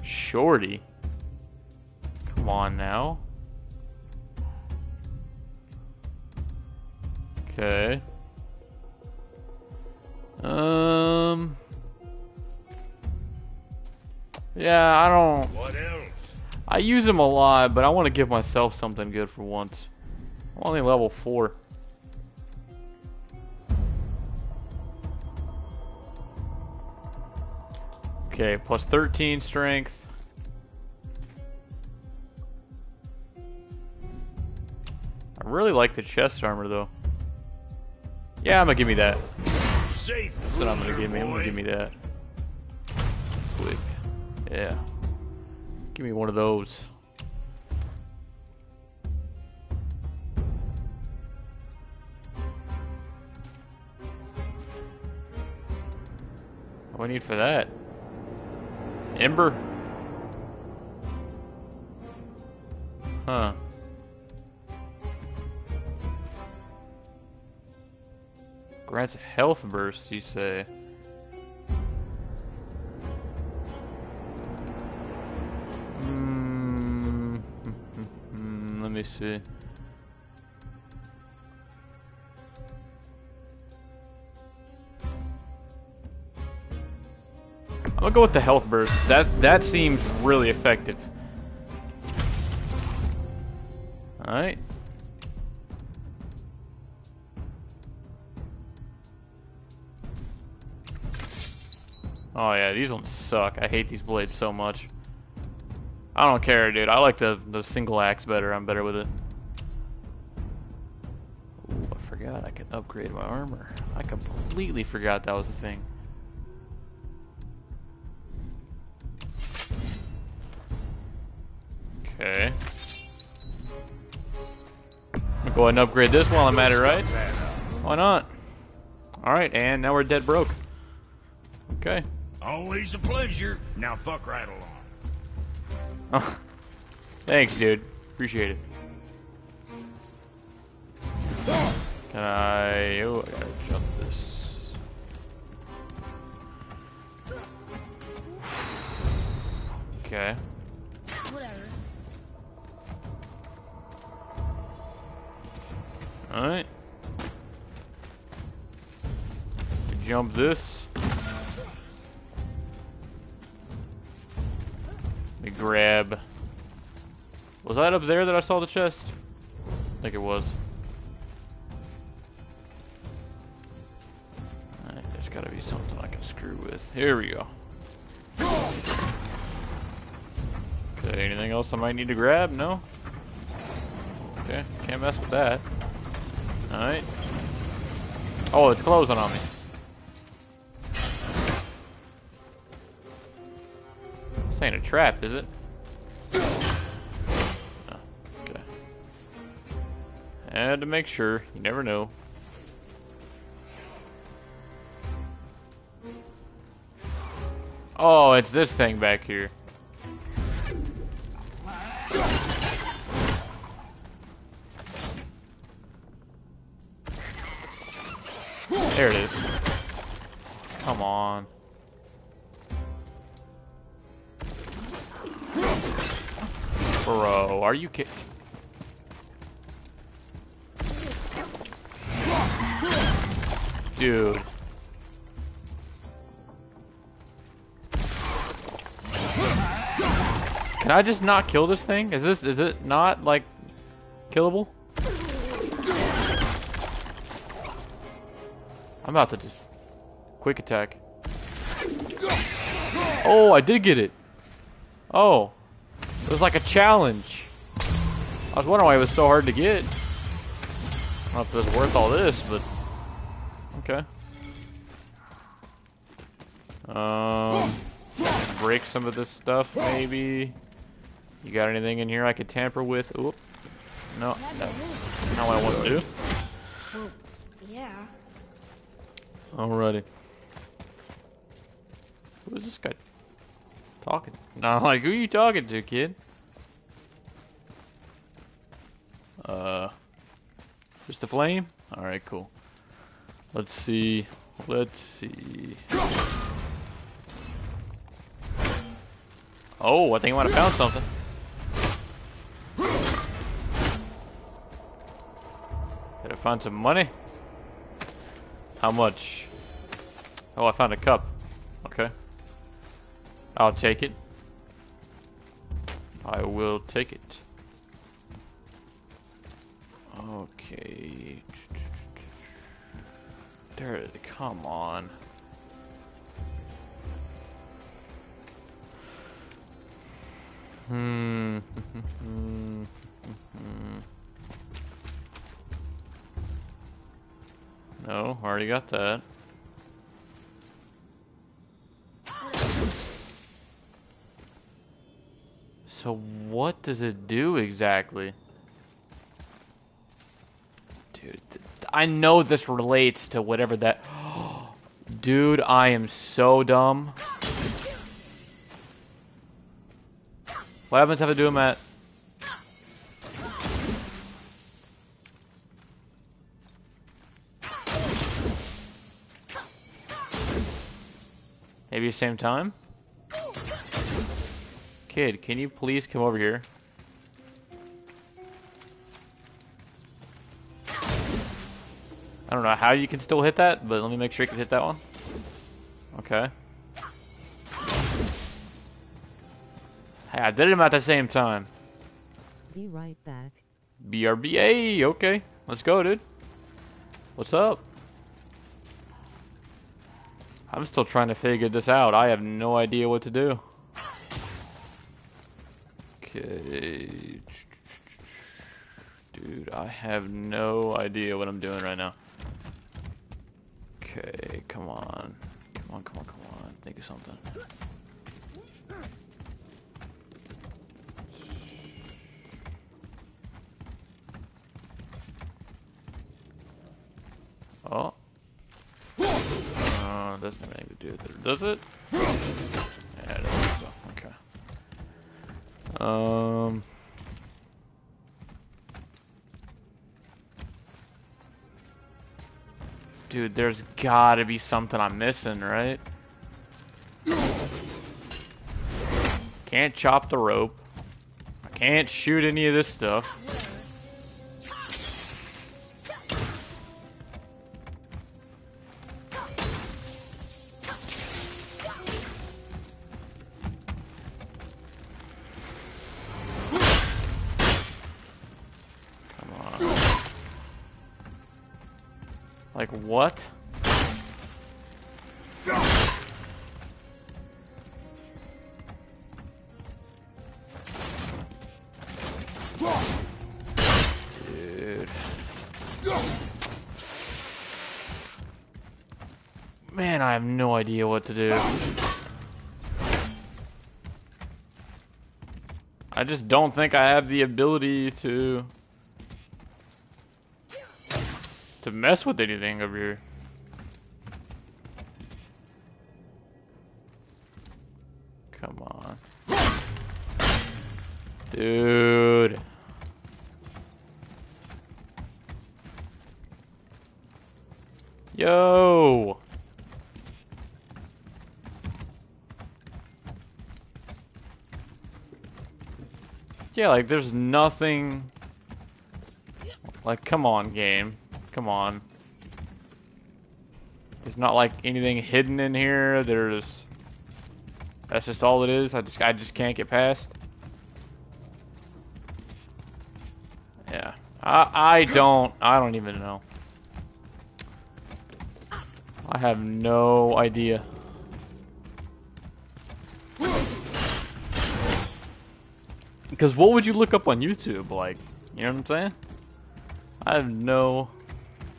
Shorty. Come on now. Okay. Use them a lot, but I want to give myself something good for once. I'm only level 4. Okay, plus 13 strength. I really like the chest armor though. Yeah, I'm gonna give me that. Safe. That's what I'm gonna give me. I'm gonna give me that. Quick. Yeah. Give me one of those. What do I need for that? Ember? Huh. Grants health burst, you say? See. I'm gonna go with the health burst. That that seems really effective. All right. Oh yeah, these ones suck. I hate these blades so much. I don't care, dude. I like the the single axe better. I'm better with it. Ooh, I forgot I can upgrade my armor. I completely forgot that was a thing. Okay. I'm go ahead and upgrade this while I'm at it, right? Why not? Alright, and now we're dead broke. Okay. Always a pleasure. Now fuck right along. Oh, thanks, dude. Appreciate it. Can I? Oh, I gotta jump this. Okay. Whatever. All right. Jump this. That up there that I saw the chest? I think it was. Alright, there's gotta be something I can screw with. Here we go. Okay, anything else I might need to grab? No? Okay, can't mess with that. Alright. Oh, it's closing on me. This ain't a trap, is it? Had to make sure. You never know. Oh, it's this thing back here. There it is. Come on. Bro, are you kidding? Can I just not kill this thing? Is this is it not like killable? I'm about to just quick attack. Oh, I did get it. Oh, it was like a challenge. I was wondering why it was so hard to get. I don't know if it was worth all this, but okay. Um, break some of this stuff, maybe. You got anything in here I could tamper with? Oop. No, that's not what I want to do. Well, yeah. Alrighty. Who is this guy talking? No, like, who are you talking to, kid? Uh, just a flame? Alright, cool. Let's see. Let's see. Oh, I think I might have found something. Find some money? How much? Oh, I found a cup. Okay. I'll take it. I will take it. Okay. There, come on. Hmm. no, already got that. So what does it do exactly? Dude, I know this relates to whatever that... Dude, I am so dumb. What happens if I do them at... Maybe same time? Kid, can you please come over here? I don't know how you can still hit that, but let me make sure you can hit that one. Okay. Hey, I did them at the same time. Be right back. BRBA, okay. Let's go, dude. What's up? I'm still trying to figure this out. I have no idea what to do. Okay. Dude, I have no idea what I'm doing right now. Okay, come on. Come on, come on, come on. Think of something. Oh. Uh, doesn't have anything to do with it, does it? Yeah. So, okay. Um. Dude, there's gotta be something I'm missing, right? Can't chop the rope. I can't shoot any of this stuff. What? Dude. Man, I have no idea what to do. I just don't think I have the ability to to mess with anything over here. Come on. Dude. Yo. Yeah, like there's nothing like come on game. Come on. It's not like anything hidden in here. There's that's just all it is. I just I just can't get past. Yeah. I I don't I don't even know. I have no idea. Because what would you look up on YouTube? Like, you know what I'm saying? I have no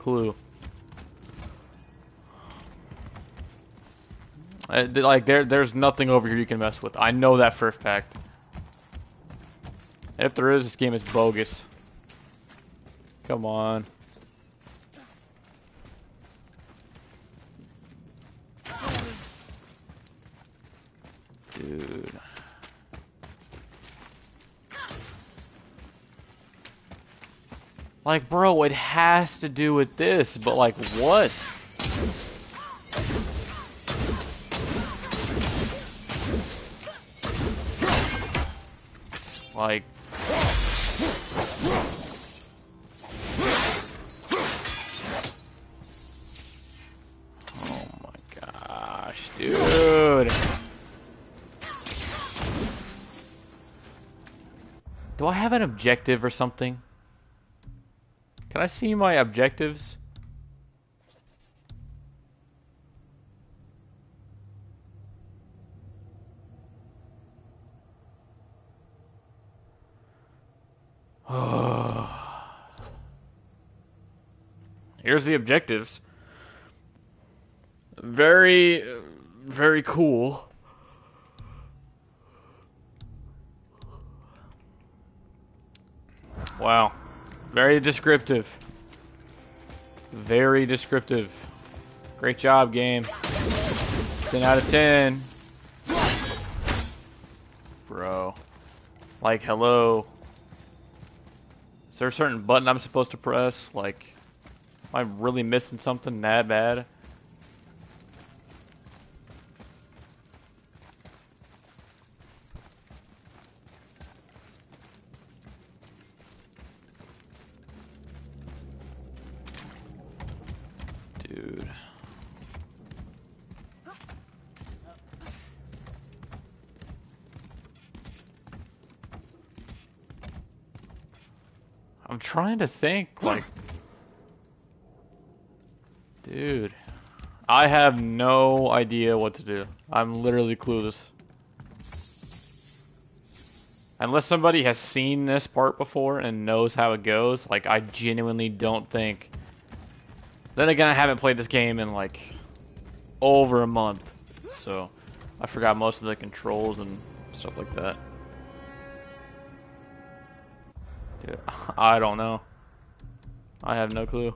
clue. Uh, like there, there's nothing over here you can mess with. I know that for a fact. If there is, this game is bogus. Come on. Dude. Like, bro, it has to do with this, but like, what? Like, oh my gosh, dude. Do I have an objective or something? I see my objectives? Here's the objectives. Very, very cool. Wow. Very descriptive. Very descriptive. Great job, game. 10 out of 10. Bro. Like, hello. Is there a certain button I'm supposed to press? Like, am I really missing something that bad? Dude. I'm trying to think, like... Dude. I have no idea what to do. I'm literally clueless. Unless somebody has seen this part before and knows how it goes, like, I genuinely don't think... Then again, I haven't played this game in, like, over a month. So, I forgot most of the controls and stuff like that. I don't know. I have no clue.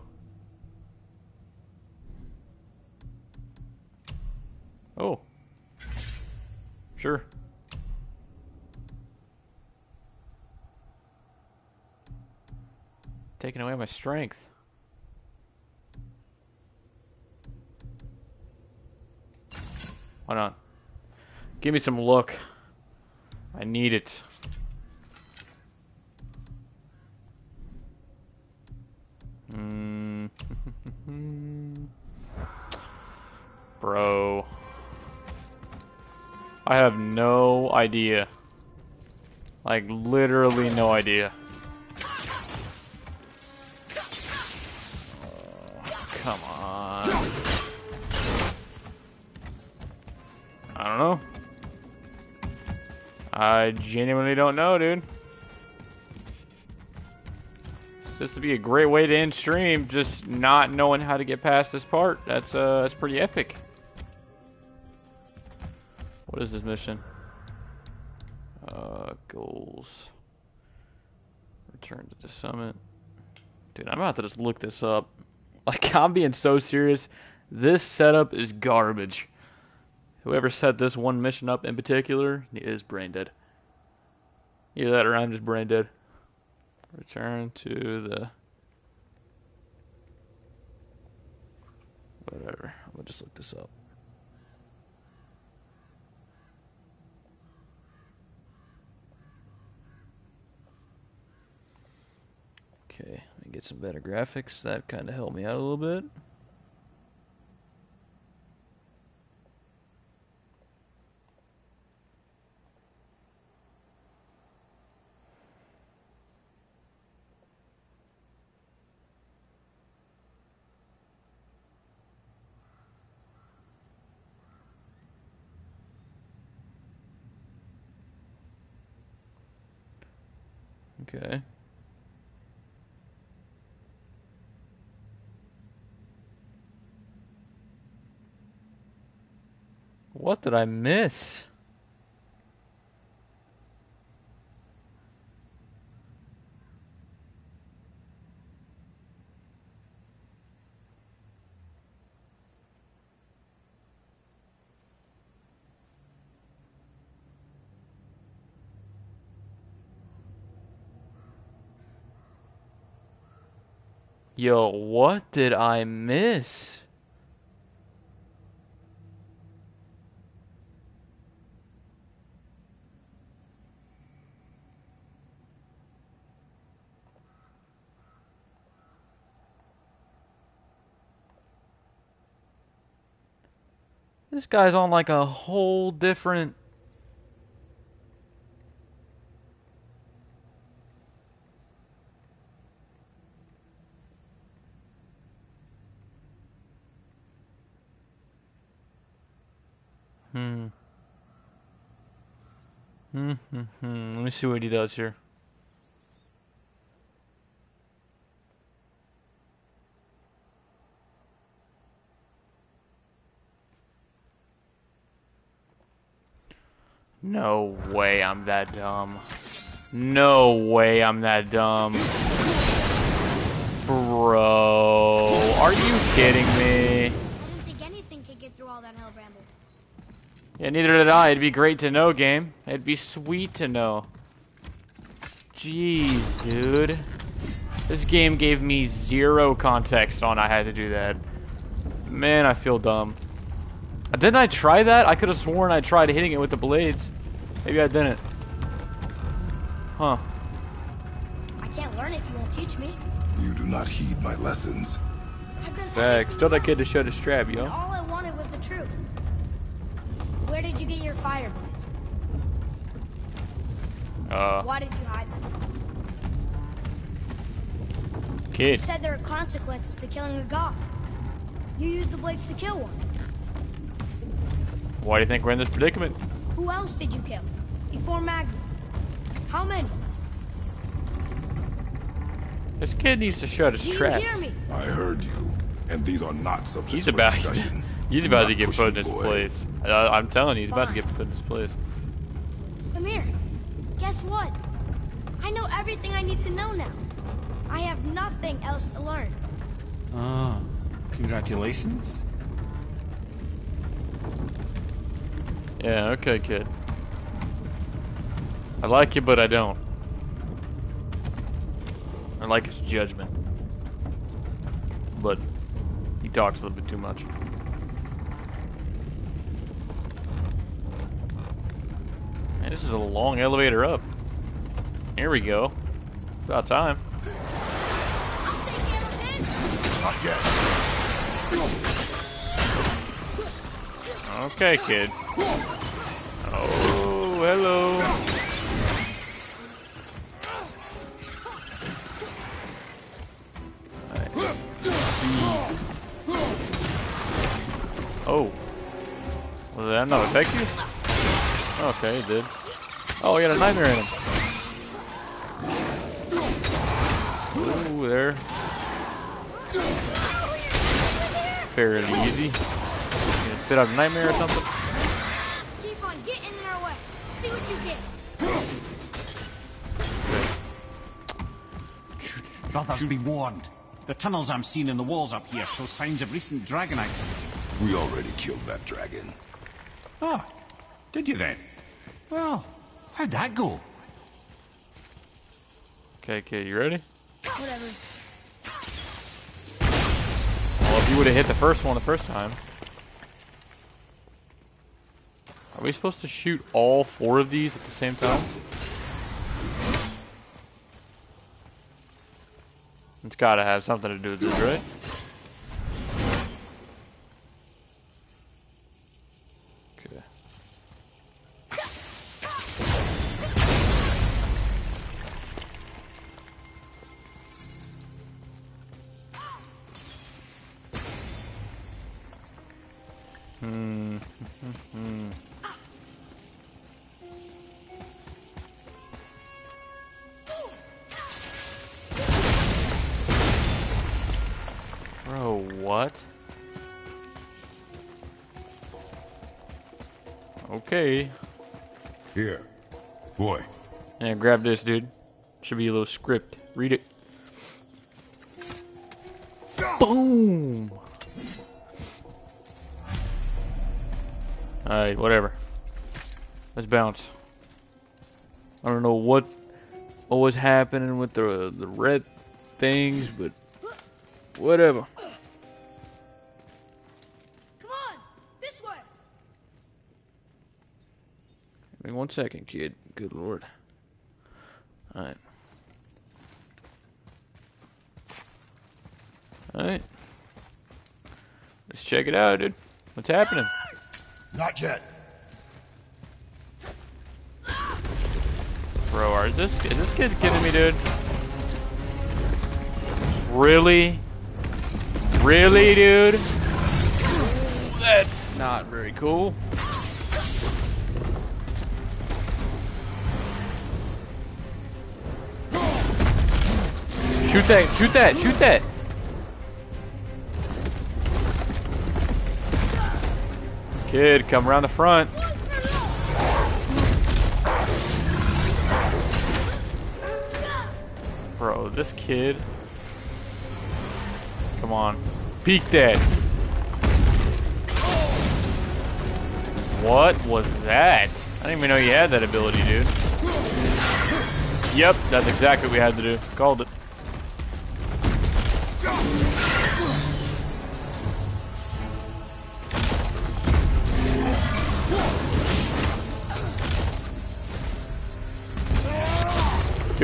Oh. Sure. Taking away my strength. Why not? Give me some look. I need it. Mm. Bro. I have no idea. Like, literally no idea. Oh, come on. I don't know. I genuinely don't know, dude. This would be a great way to end stream, just not knowing how to get past this part. That's uh, that's pretty epic. What is this mission? Uh, goals. Return to the summit. Dude, I'm about to just look this up. Like, I'm being so serious. This setup is garbage. Whoever set this one mission up in particular is brain dead. Either that or I'm just brain dead. Return to the... Whatever. We'll just look this up. Okay, let me get some better graphics. That kind of helped me out a little bit. Okay. What did I miss? Yo, what did I miss? This guy's on like a whole different Hmm. Hmm, hmm. Let me see what he does here. No way I'm that dumb. No way I'm that dumb. Bro, are you kidding me? I didn't think anything could get through all that hell bramble. Yeah, neither did I. It'd be great to know, game. It'd be sweet to know. Jeez, dude. This game gave me zero context on I had to do that. Man, I feel dumb. Didn't I try that? I could have sworn I tried hitting it with the blades. Maybe I didn't. Huh. I can't learn if you won't teach me. You do not heed my lessons. I've Facts. Tell that kid to shut his strap, everything, yo. and all I wanted was the truth. Where did you get your fire blades? Uh, Why did you hide them? Kid. You said there are consequences to killing a god. You used the blades to kill one. Why do you think we're in this predicament? Who else did you kill? Before Magni? How many? This kid needs to shut his Do you trap. hear me? I heard you, and these are not subjects He's for about discussion. He's Do about to get put in me, his boy. place. Uh, I'm telling you, he's about to get put in his place. Come here. Guess what? I know everything I need to know now. I have nothing else to learn. Ah, congratulations. Yeah, okay, kid. I like you, but I don't. I like his judgment. But he talks a little bit too much. Man, this is a long elevator up. Here we go. About time. Not yet. Okay, kid. Oh, hello. Oh. Well, did that not affect you? Okay, it did. Oh, he had a nightmare in him. Ooh, there. Fairly easy. Gonna spit out a nightmare or something? Keep on getting in our way. See what you get. Brothers, be warned. The tunnels I'm seeing in the walls up here show signs of recent dragon activity. We already killed that dragon. Ah, did you then? Well, how'd that go? Okay, okay, you ready? Whatever. Well, if you would have hit the first one the first time. Are we supposed to shoot all four of these at the same time? It's gotta have something to do with this, right? Okay. Here. Boy. Yeah, grab this, dude. Should be a little script. Read it. Boom! Alright, whatever. Let's bounce. I don't know what what was happening with the the red things, but whatever. One second, kid. Good lord. Alright. Alright. Let's check it out, dude. What's happening? Not yet. Bro, are this is this kid kidding me, dude? Really? Really, dude? That's not very cool. Shoot that, shoot that, shoot that! Kid, come around the front. Bro, this kid. Come on. Peek that. What was that? I didn't even know you had that ability, dude. Yep, that's exactly what we had to do. Called it.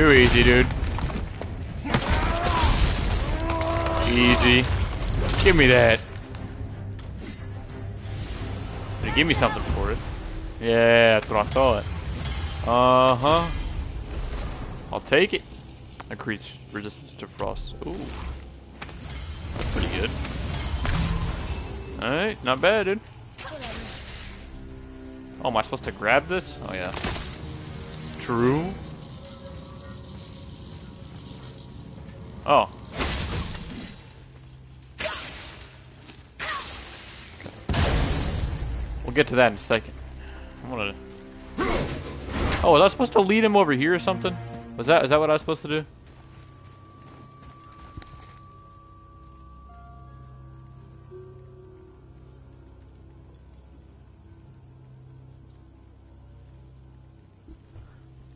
Too easy, dude. Easy. Give me that. Give me something for it? Yeah, that's what I thought. Uh-huh. I'll take it. Increase resistance to frost. Ooh. That's pretty good. Alright, not bad, dude. Oh, am I supposed to grab this? Oh, yeah. True. Oh. We'll get to that in a second. I wanna... Oh, was I supposed to lead him over here or something? Was that, is that what I was supposed to do?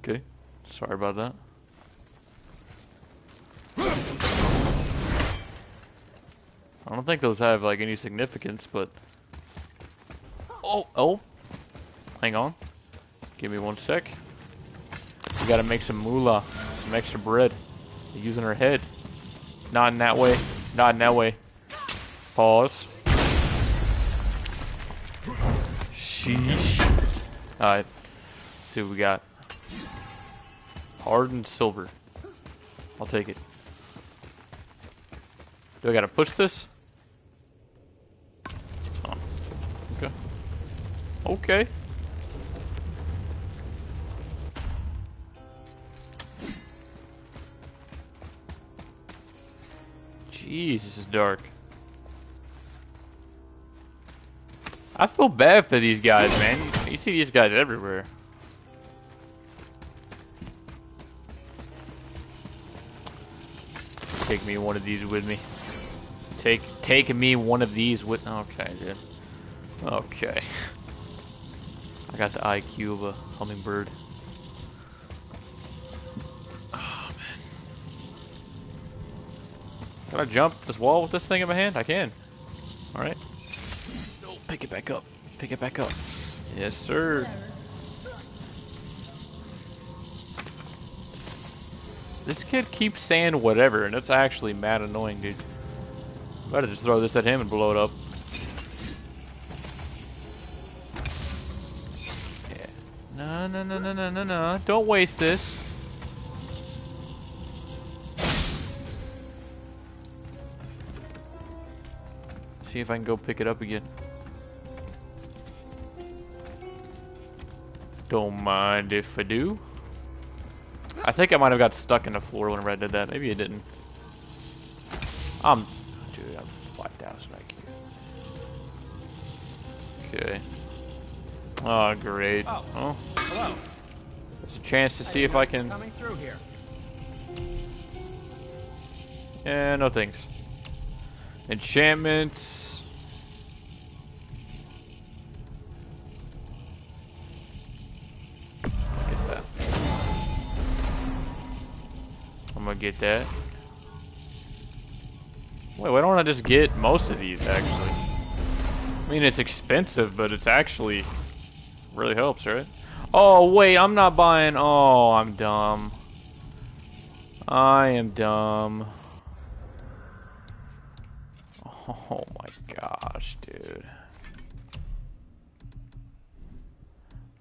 Okay. Sorry about that. I don't think those have like any significance, but oh oh, hang on, give me one sec. We gotta make some moolah, some extra bread. Using our head, not in that way, not in that way. Pause. Sheesh. All right, see what we got. Hardened silver. I'll take it. Do I gotta push this? Oh. Okay. Okay. Jeez, this is dark. I feel bad for these guys, man. You, see these guys everywhere. Take me one of these with me. Take take me one of these with okay, dude. Okay. I got the IQ of a hummingbird. Oh man. Can I jump this wall with this thing in my hand? I can. Alright. Pick it back up. Pick it back up. Yes, sir. This kid keeps saying whatever, and it's actually mad annoying, dude. Better just throw this at him and blow it up. No. Don't waste this. See if I can go pick it up again. Don't mind if I do. I think I might have got stuck in the floor whenever I did that. Maybe I didn't. Um, dude, I'm thousand IQ. Okay. Oh, great. Oh. Oh, Hello. Chance to see if I can. Coming through here. Yeah, no thanks. Enchantments. Get that. I'm gonna get that. Wait, why don't I just get most of these, actually? I mean, it's expensive, but it's actually really helps, right? Oh, wait, I'm not buying... Oh, I'm dumb. I am dumb. Oh my gosh, dude.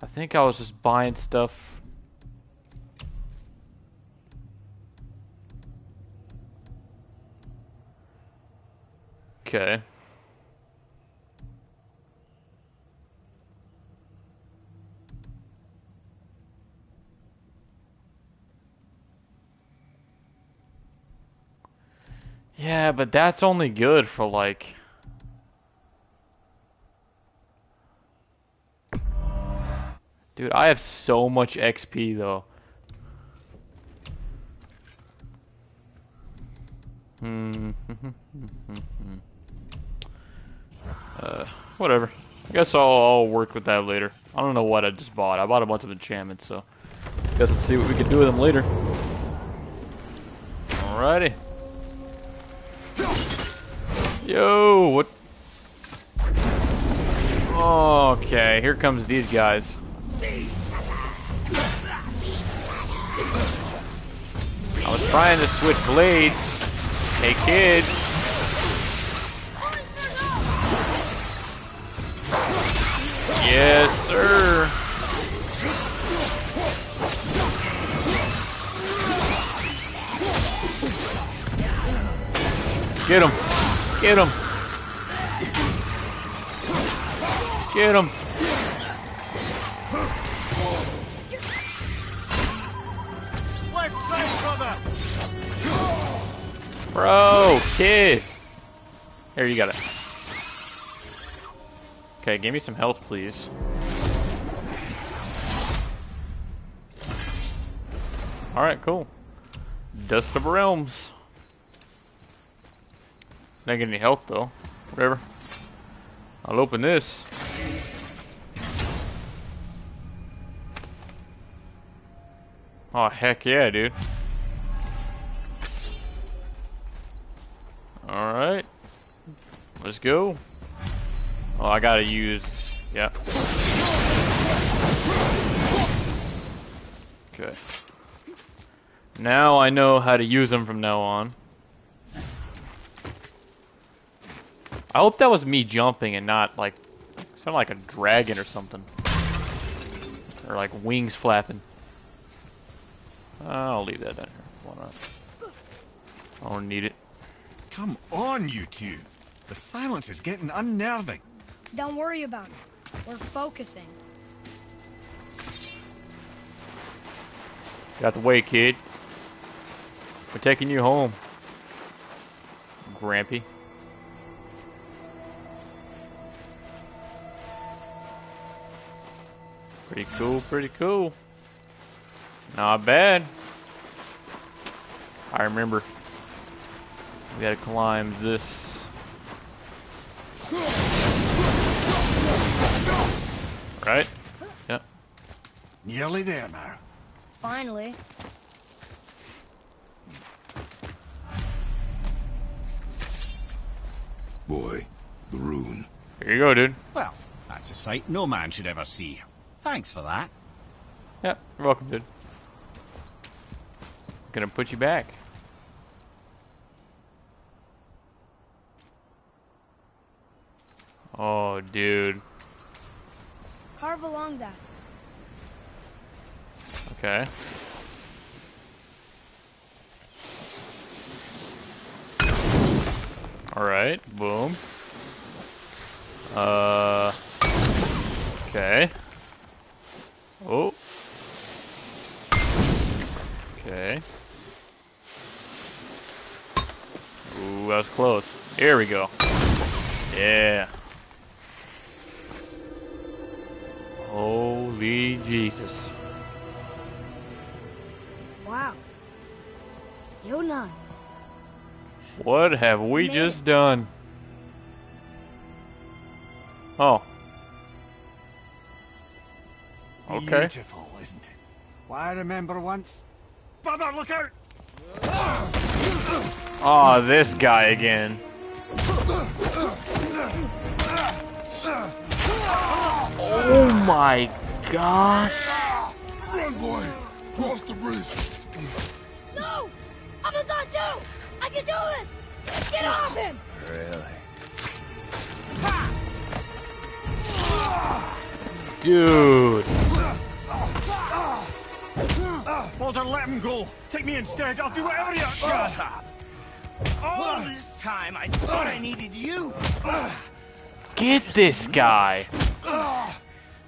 I think I was just buying stuff. Okay. Yeah, but that's only good for like Dude, I have so much XP though. Hmm. uh, whatever. I guess I'll, I'll work with that later. I don't know what I just bought. I bought a bunch of enchantments, so guess let's see what we can do with them later. Alrighty. Yo, what? Okay, here comes these guys. I was trying to switch blades. Hey, kid. Yes, sir. Get him. Get him. Get him. Bro, kid. Here, you got it. Okay, give me some health, please. Alright, cool. Dust of Realms. Not get any health, though. Whatever. I'll open this. Oh, heck yeah, dude. Alright. Let's go. Oh, I gotta use... Yeah. Okay. Now I know how to use them from now on. I hope that was me jumping and not like... Sounded like a dragon or something. Or like wings flapping. I'll leave that down here. Why not? I don't need it. Come on, you two. The silence is getting unnerving. Don't worry about it. We're focusing. Got the way, kid. We're taking you home. Grampy. Pretty cool, pretty cool. Not bad. I remember. We gotta climb this. Right? Yep. Nearly there now. Finally. Boy, the rune. Here you go, dude. Well, that's a sight no man should ever see. Thanks for that. Yep, you're welcome, dude. Gonna put you back. Oh, dude. Carve along that. Okay. Alright, boom. Uh. Okay. Oh. Okay. Ooh, that was close. Here we go. Yeah. Holy Jesus. Wow. Yonan. What have we Man. just done? Oh. Okay. Beautiful, isn't it? Why, I remember once. Brother, look out! Oh, this guy again. Oh my gosh. Run, boy! Cross the bridge! No! I'm a god too! I can do this! Get off him! Really? Dude. Baldur, let him go! Take me instead, I'll do whatever you... Shut up! All this time, I thought I needed you! Get this guy.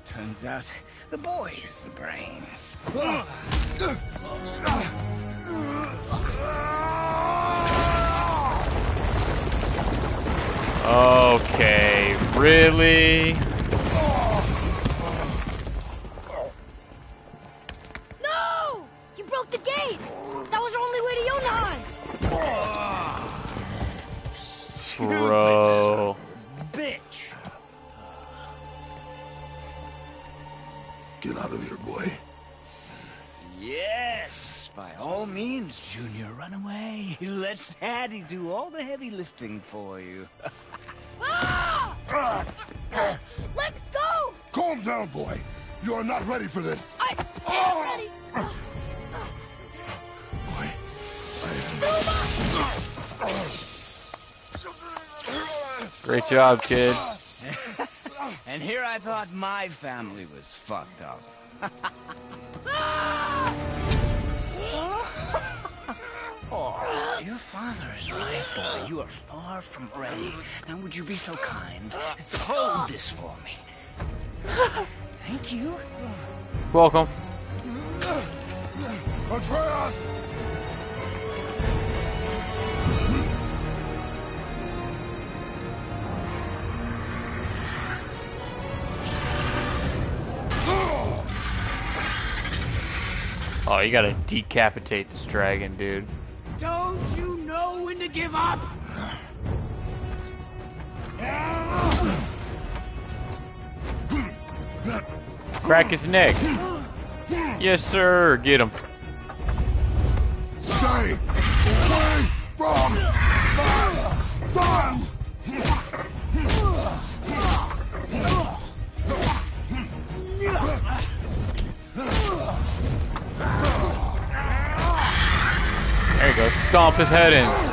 Turns out, the boy is the brains. Okay, really? Daddy do all the heavy lifting for you. Ah! Let go! Calm down, boy. You are not ready for this. I am ready! Boy, Great job, kid. And here I thought my family was fucked up. oh, your father is right, boy. You are far from ready. Now, would you be so kind as to hold this for me? Thank you. Welcome. Atreus! Oh, you gotta decapitate this dragon, dude. Don't you know when to give up? Crack his neck. Yes, sir. Get him. Stay away from Stomp his head in.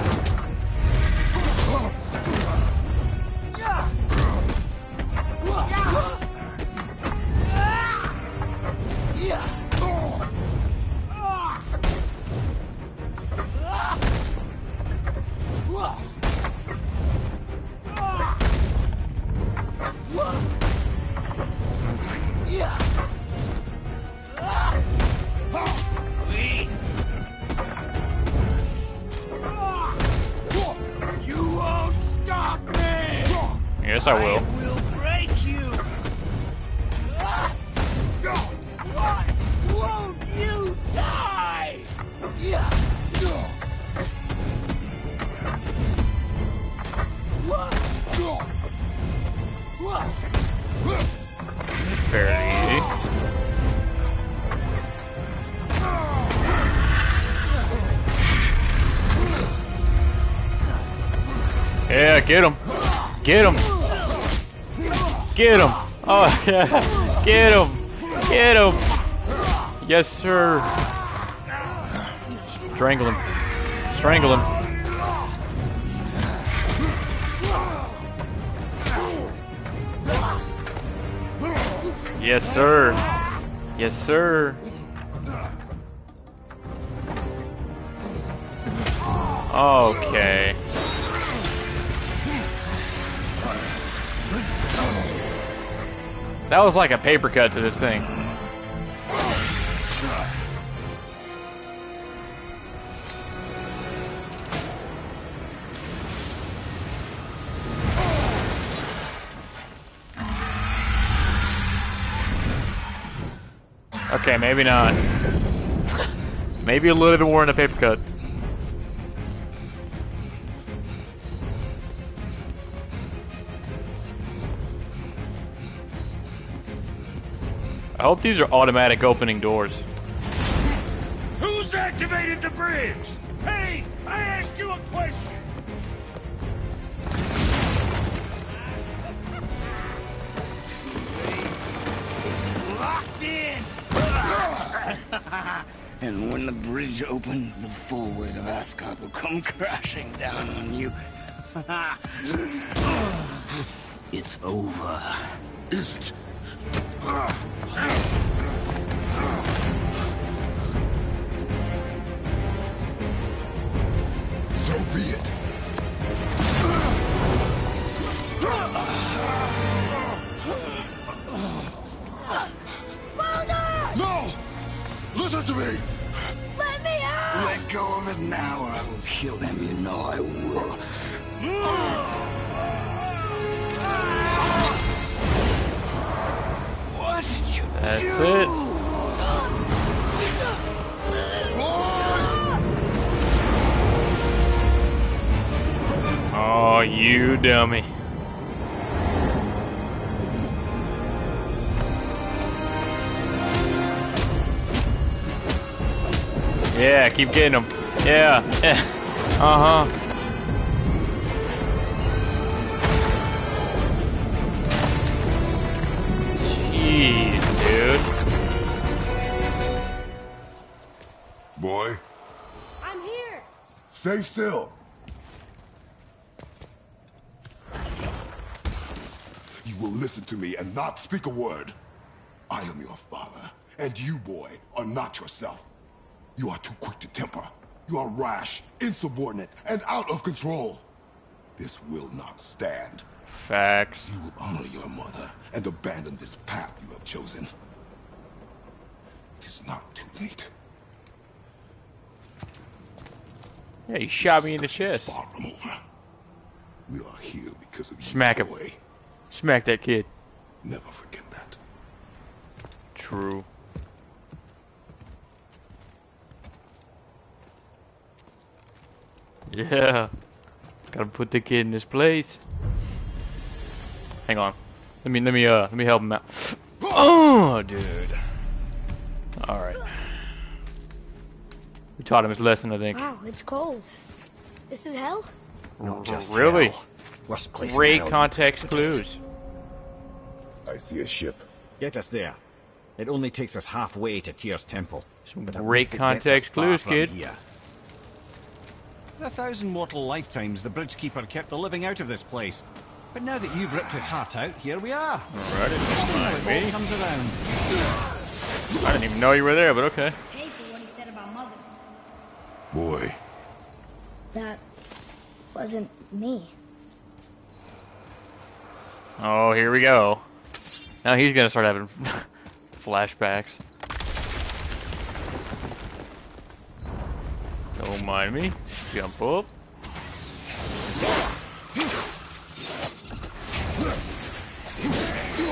Get him. Get him. Get him. Oh, yeah. Get him. Get him. Yes, sir. Strangle him. Strangle him. Yes, sir. Yes, sir. That was like a paper cut to this thing. Okay, maybe not. Maybe a little bit more in a paper cut. Hope these are automatic opening doors. Who's activated the bridge? Hey, I asked you a question. It's locked in. and when the bridge opens, the full weight of Asgard will come crashing down on you. it's over. Is it? Dummy. Yeah, keep getting them. Yeah, yeah. Uh huh. Jeez, dude. Boy, I'm here. stay still. You will listen to me and not speak a word. I am your father, and you, boy, are not yourself. You are too quick to temper. You are rash, insubordinate, and out of control. This will not stand. Facts. You will honor your mother and abandon this path you have chosen. It is not too late. Yeah, you shot me in the chest. Far from over. We are here because of you, Smack him. boy. Smack that kid. Never forget that. True. Yeah. Gotta put the kid in his place. Hang on. Let me let me uh let me help him out. Oh dude. Alright. We taught him his lesson I think. Wow, it's cold. This is hell? Not just really? hell. Worst Great context Put us- clues. I see a ship. Get us there. It only takes us halfway to Tyr's temple. But great least it gets context us clues, kid. Here. For a thousand mortal lifetimes, the Bridgekeeper kept the living out of this place. But now that you've ripped his heart out, here we are. Alright, It me. all comes around. I didn't even know you were there, but okay. Pay for what he said about mother. Boy, That wasn't me. Oh, here we go. Now he's gonna start having flashbacks. Don't mind me. Jump up.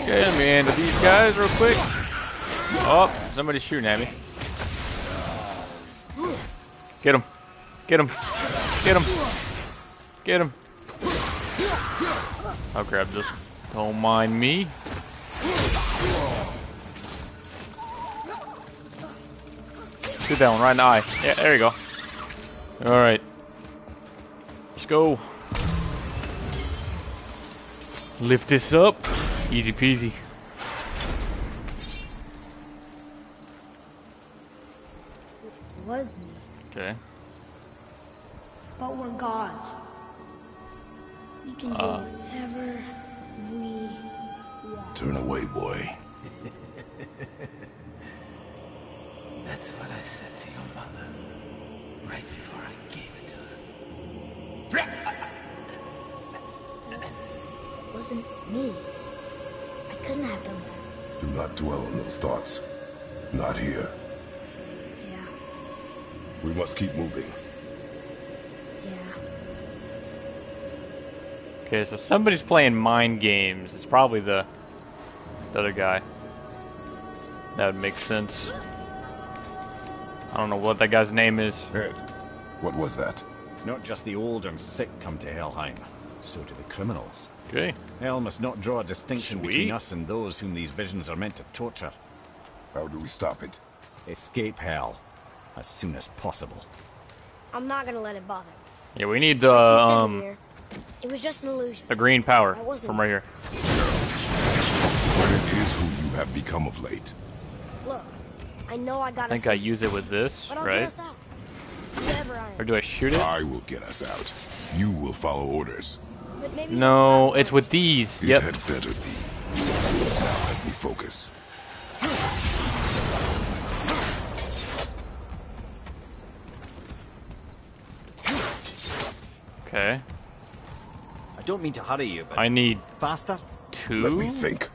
Okay, let me these guys real quick. Oh, somebody's shooting at me. Get him. Get him. Get him. Get him. I'll grab this. Don't mind me. Shoot that one right in the eye. Yeah, there you go. Alright. Let's go. Lift this up. Easy peasy. It was me. Okay. But we're gods. We can uh. do whatever we want. Turn away, boy. That's what I said to your mother right before I gave it to her. It wasn't me. I couldn't have done that. Do not dwell on those thoughts. Not here. Yeah, We must keep moving. yeah. Okay, so somebody's playing mind games. It's probably the, the other guy. That would make sense. I don't know what that guy's name is. Ed, what was that? Not just the old and sick come to Helheim, so do the criminals. Okay. Hell must not draw a distinction Sweet. between us and those whom these visions are meant to torture. How do we stop it? Escape hell as soon as possible. I'm not gonna let it bother. me. Yeah, we need the Like you said, um it was just an illusion. the green power from right here. Have become of late. Look, I know I got. I think I use it with this, but I'll get right? us out. Whoever I Or do I shoot it? I will get us out. You will follow orders. No, it's with these. It Yep. had better be. Now let me focus. Okay. I don't mean to hurry you, but I need faster? two. Let me think.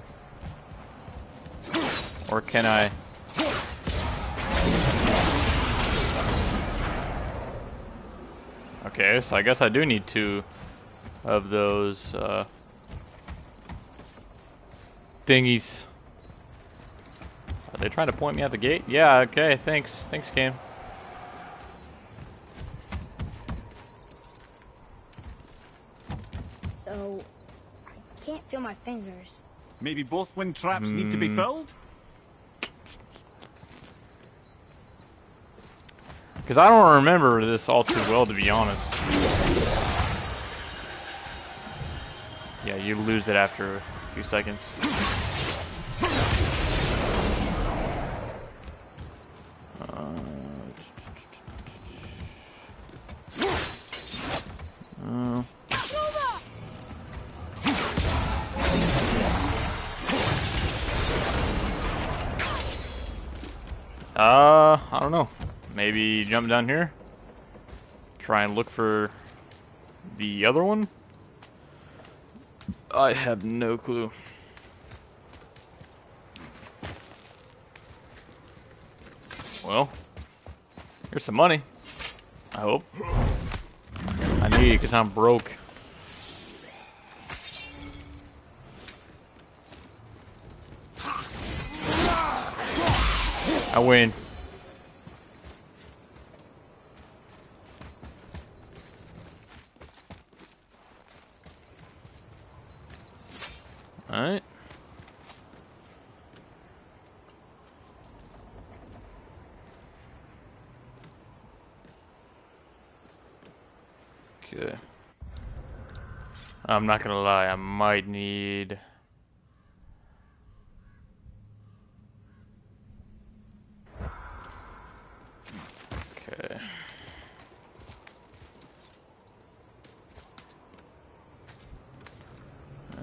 Or can I? Okay, so I guess I do need two of those uh, thingies. Are they trying to point me at the gate? Yeah, okay, thanks. Thanks, Cam. So, I can't feel my fingers. Maybe both wind traps need to be Hmm. filled? Because I don't remember this all too well, to be honest. Yeah, you lose it after a few seconds. Jump down here. Try and look for the other one. I have no clue. Well, here's some money. I hope. I need it because I'm broke. I win. Alright. Okay. I'm not gonna lie, I might need Okay.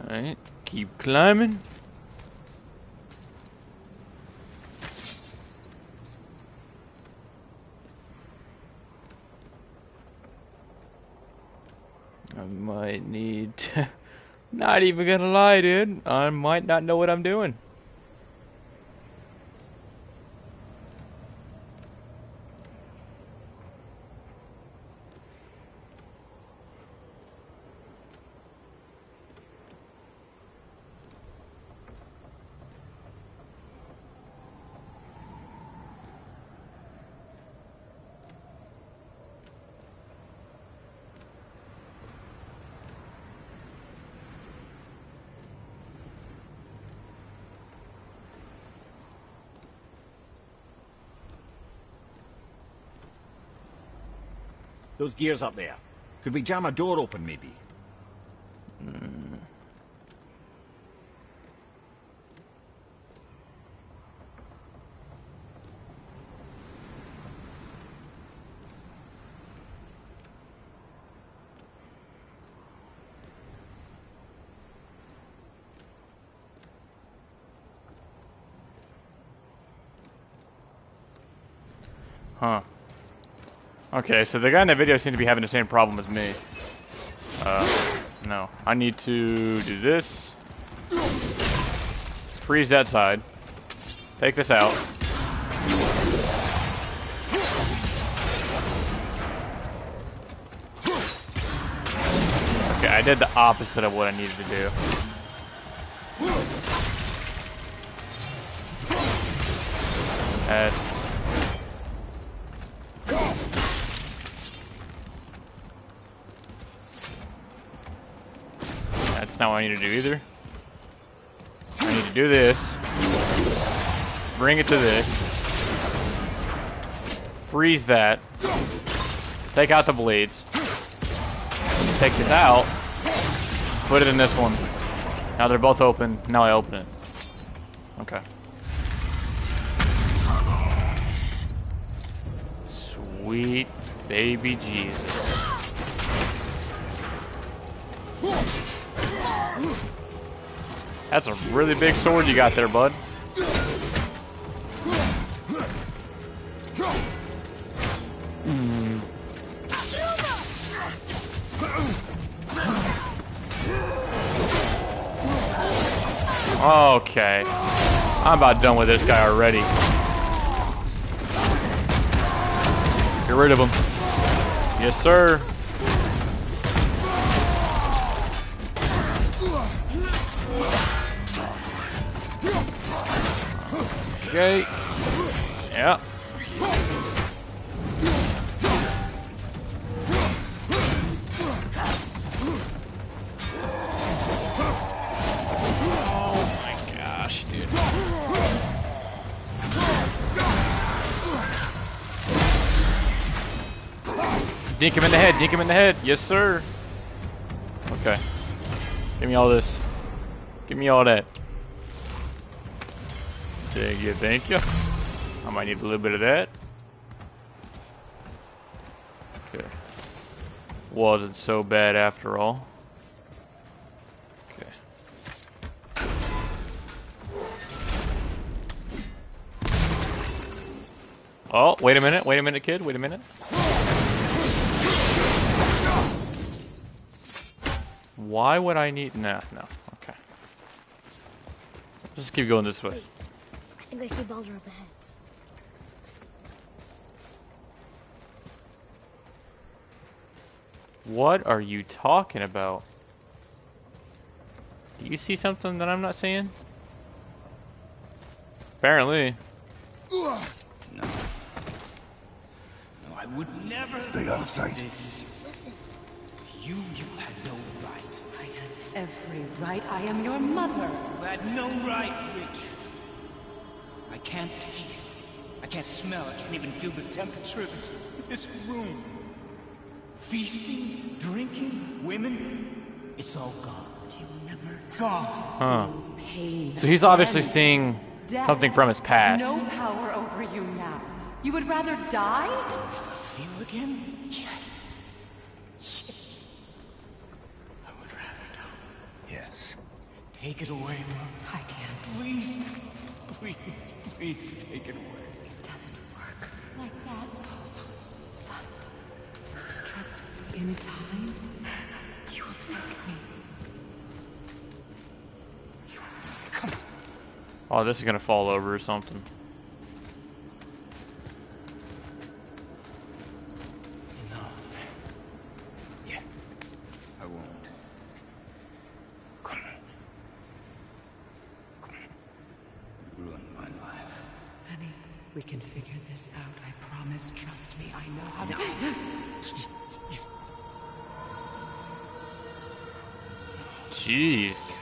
Alright, keep climbing. I might need to, not even gonna lie, dude. I might not know what I'm doing. Those gears up there. Could we jam a door open, maybe? Huh. Okay, so the guy in the video seemed to be having the same problem as me. Uh, no. I need to do this. Freeze that side. Take this out. Okay, I did the opposite of what I needed to do. That's Need to do either. I need to do this. Bring it to this. Freeze that. Take out the blades. Take this out. Put it in this one. Now they're both open. Now I open it. Okay. Sweet baby Jesus. That's a really big sword you got there, bud. Okay. I'm about done with this guy already. Get rid of him. Yes, sir. Okay. Yeah. My gosh, dude. Dink him in the head, dink him in the head. Yes, sir. Okay. Give me all this. Give me all that. Thank you, thank you. I might need a little bit of that. Okay. Wasn't so bad after all. Okay. Oh, wait a minute, wait a minute, kid, wait a minute. Why would I need... No, no, okay. Let's just keep going this way. I think I see Baldur up ahead. What are you talking about? Do you see something that I'm not seeing? Apparently. No. No, I would never Stay out of sight. This. Listen, You, you had no right. I had every right. I am your mother. You had no right, Witch. I can't taste. I can't smell. I can't even feel the temperature of this, this room. Feasting, drinking, women. It's all gone. You never Gone. Huh. So he's obviously again. seeing Death something from his past. No power over you now. You would rather die? Never feel again? Yes. Yes. I would rather die. Yes. Take it away, Mom. I can't. Please. Please. Please take it away. It doesn't work like that. Son, trust me. In time, you will thank me. Oh, this is gonna fall over or something. No. Yes. I won't. Come on. Come on. You ruined my life. Honey, we can figure this out. I promise. Trust me. I know how to. Jeez.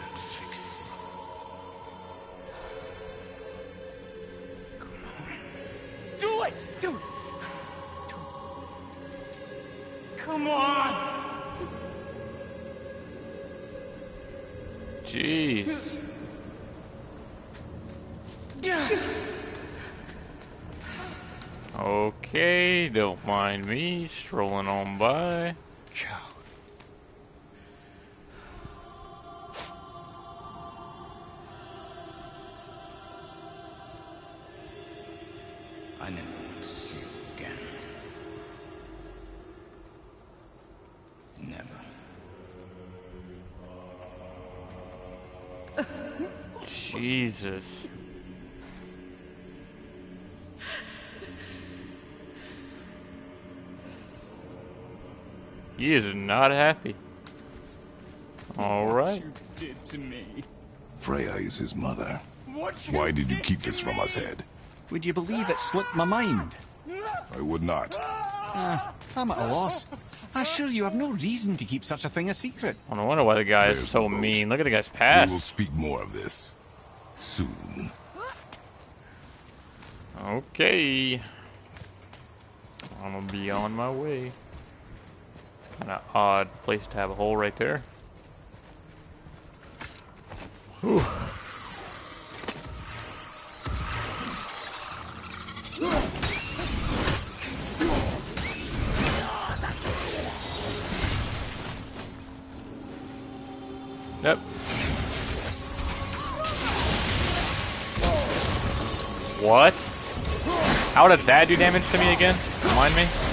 Don't mind me strolling on by. Coward. I never want to see you again. Never. Jesus. He is not happy. Alright. Did to me. Freya is his mother. What Why did you keep this from us, Head? Would you believe it slipped my mind? I would not. Ah, I'm at a loss. I assure you I've no reason to keep such a thing a secret. I don't wonder why the guy is so mean. Look at the guy's past. We past. will speak more of this soon. Okay. I'm gonna be on my way. Kind of odd place to have a hole right there. Whew. Yep. What? How did that do damage to me again? Remind me.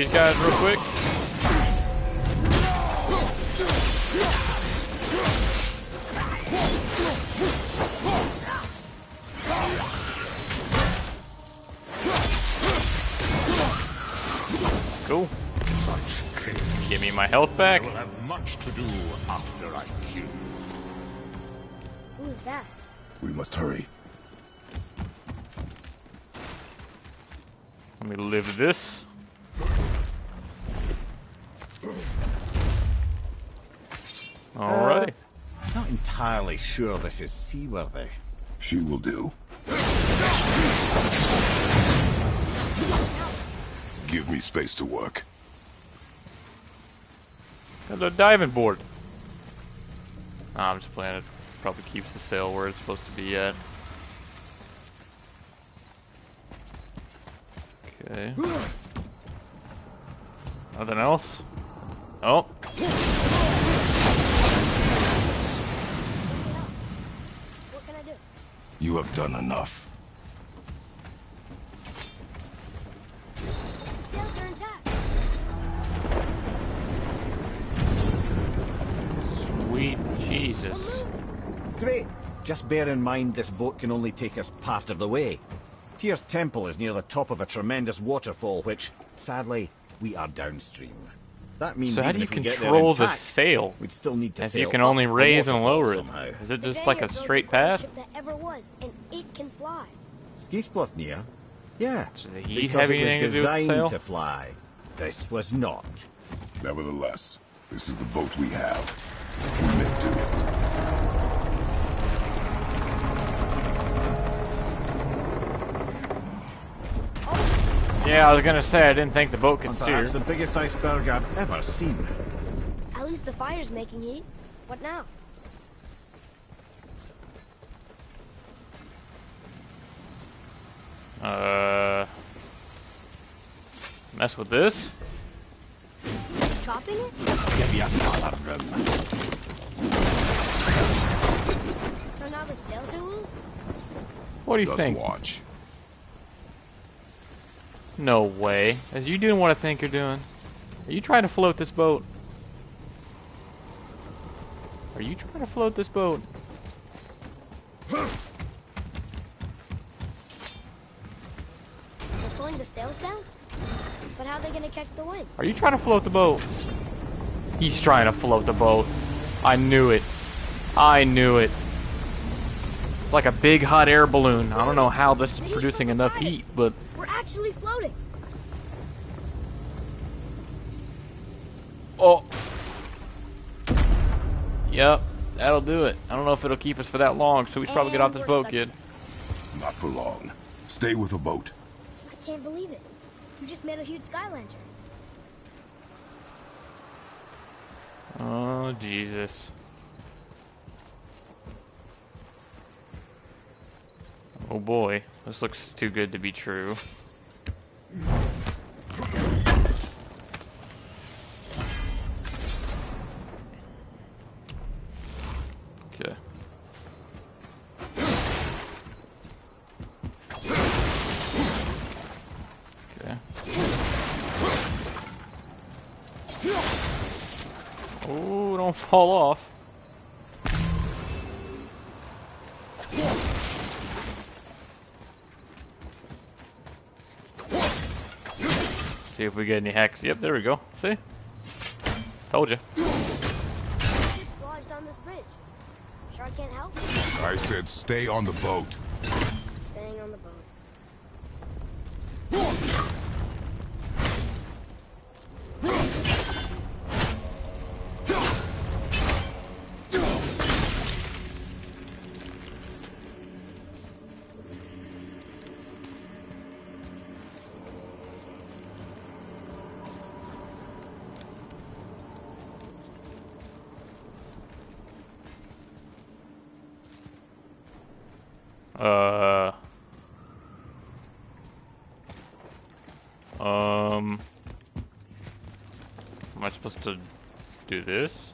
These guys real quick. Cool. Give me my health back. I will have much to do after I kill. Who is that? We must hurry. Let me live this. Entirely sure this is seaworthy. She will do. Give me space to work. There's a diving board. Nah, I'm just playing it. Probably keeps the sail where it's supposed to be at. Okay. Nothing else? Oh. What can I do? You have done enough. The sails are intact. Sweet Jesus. Great. Just bear in mind this boat can only take us part of the way. Tyr's temple is near the top of a tremendous waterfall, which, sadly, we are downstream. That means So how do you if we get there control the intact, sail? we'd still need to If sail you can only raise and lower it. somehow. Is it just like a straight path? ship that ever was, and it can fly. Skidbladnir? Yeah. Did he because have it was anything to do with the designed to fly. This was not. Nevertheless, this is the boat we have. We may do. Yeah, I was gonna say I didn't think the boat could And steer. perhaps the biggest iceberg I've ever seen. At least the fire's making heat. What now? Uh, mess with this? Chopping it? Give you another room. So now the sails are loose? What do you Just think? watch. No way. Is you doing what I think you're doing? Are you trying to float this boat? Are you trying to float this boat? They're pulling the sails down? But how are they gonna catch the wind? Are you trying to float the boat? He's trying to float the boat. I knew it. I knew it. Like a big hot air balloon. I don't know how this is producing enough heat, but We're actually floating. oh. Yep, that'll do it. I don't know if it'll keep us for that long, so we should probably get off this boat, stuck. kid. Not for long. Stay with the boat. I can't believe it. You just made a huge sky lantern. Oh, Jesus. Oh boy, this looks too good to be true. Okay. Okay. Oh, don't fall off. See if we get any hacks. Yep, there we go. See? Told you. Ship's this bridge. Sure I can't help? I said stay on the boat. This?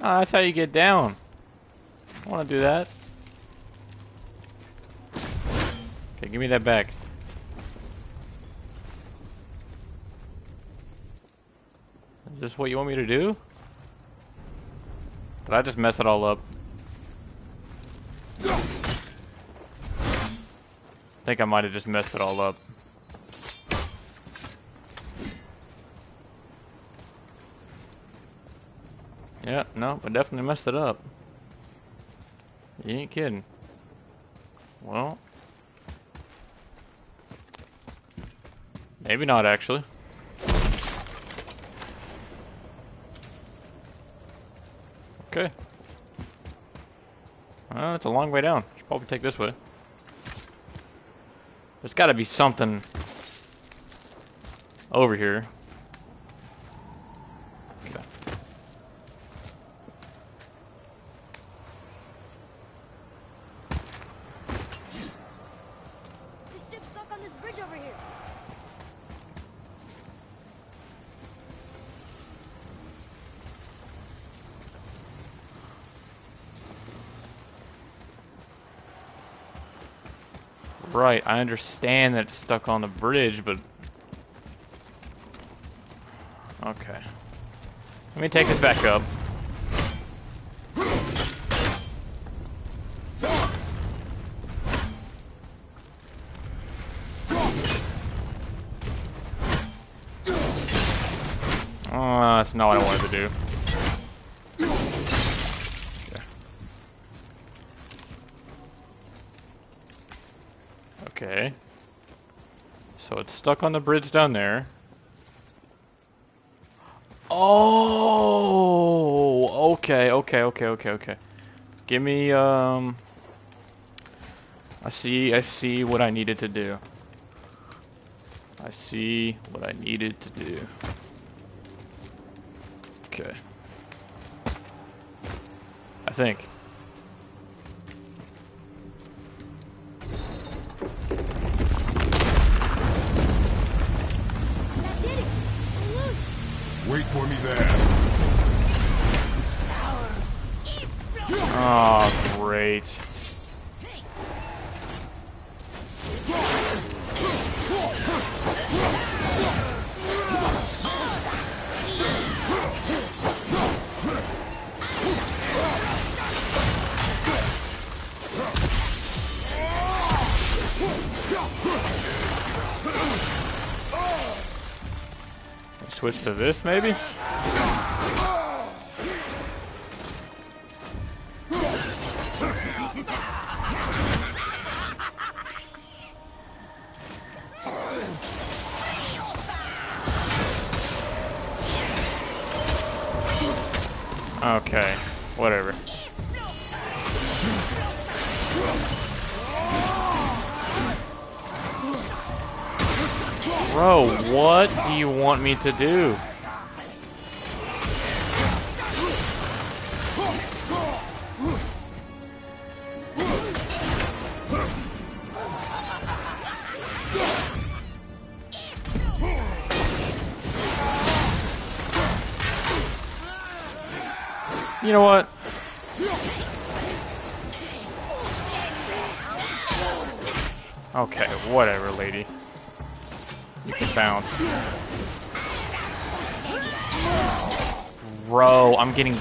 No, that's how you get down. I want to do that. Okay, give me that back. Is this what you want me to do? Did I just mess it all up? Think I might have just messed it all up. Yeah, no, I definitely messed it up. You ain't kidding. Well. Maybe not, actually. Okay. Uh, it's a long way down. Should probably take this way. There's got to be something over here. Okay. This ship's stuck on this bridge over here. Right, I understand that it's stuck on the bridge, but... Okay. Let me take this back up. Oh, that's not what I wanted to do. Okay. So it's stuck on the bridge down there. Oh, okay, okay, okay, okay, okay. Give me, um... I see, I see what I needed to do. I see what I needed to do. Okay. I think. Wait for me there. Oh, great. Switch to this, maybe? Me to do?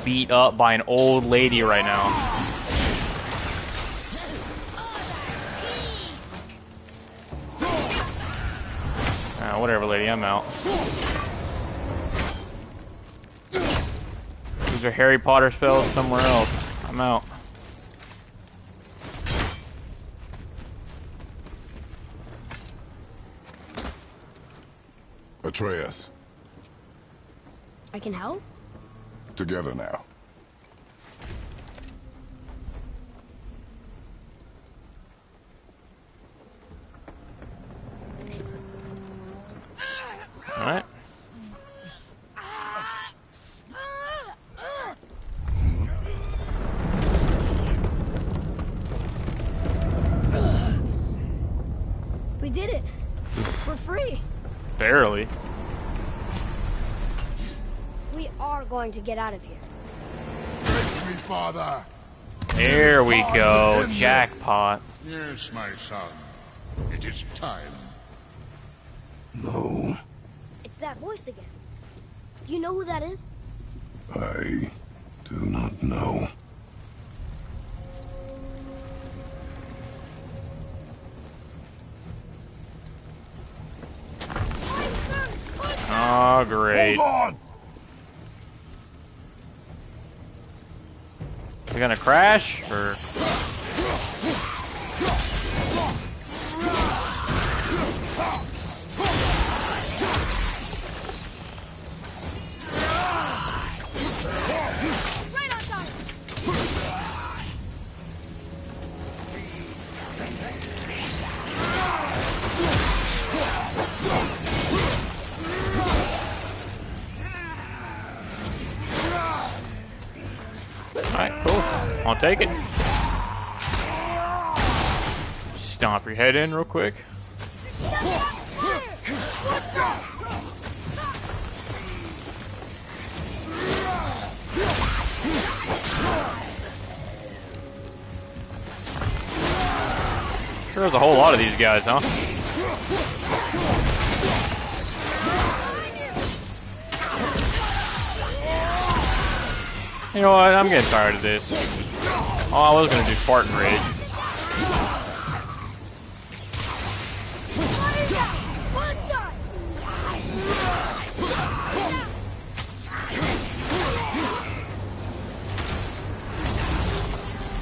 beat up by an old lady right now. Ah, whatever, lady, I'm out. These are Harry Potter spells somewhere else. I'm out. Atreus. I can help? Together now. Are going to get out of here. Bless me, father. There we go. Jackpot. Yes, my son. It is time. No, It's that voice again. Do you know who that is? I do not know. Oh, great. Hold on! We gonna crash or? Take it. Stomp your head in real quick. Sure there's a whole lot of these guys, huh? You know what? I'm getting tired of this. Oh, I was gonna do Spartan Rage.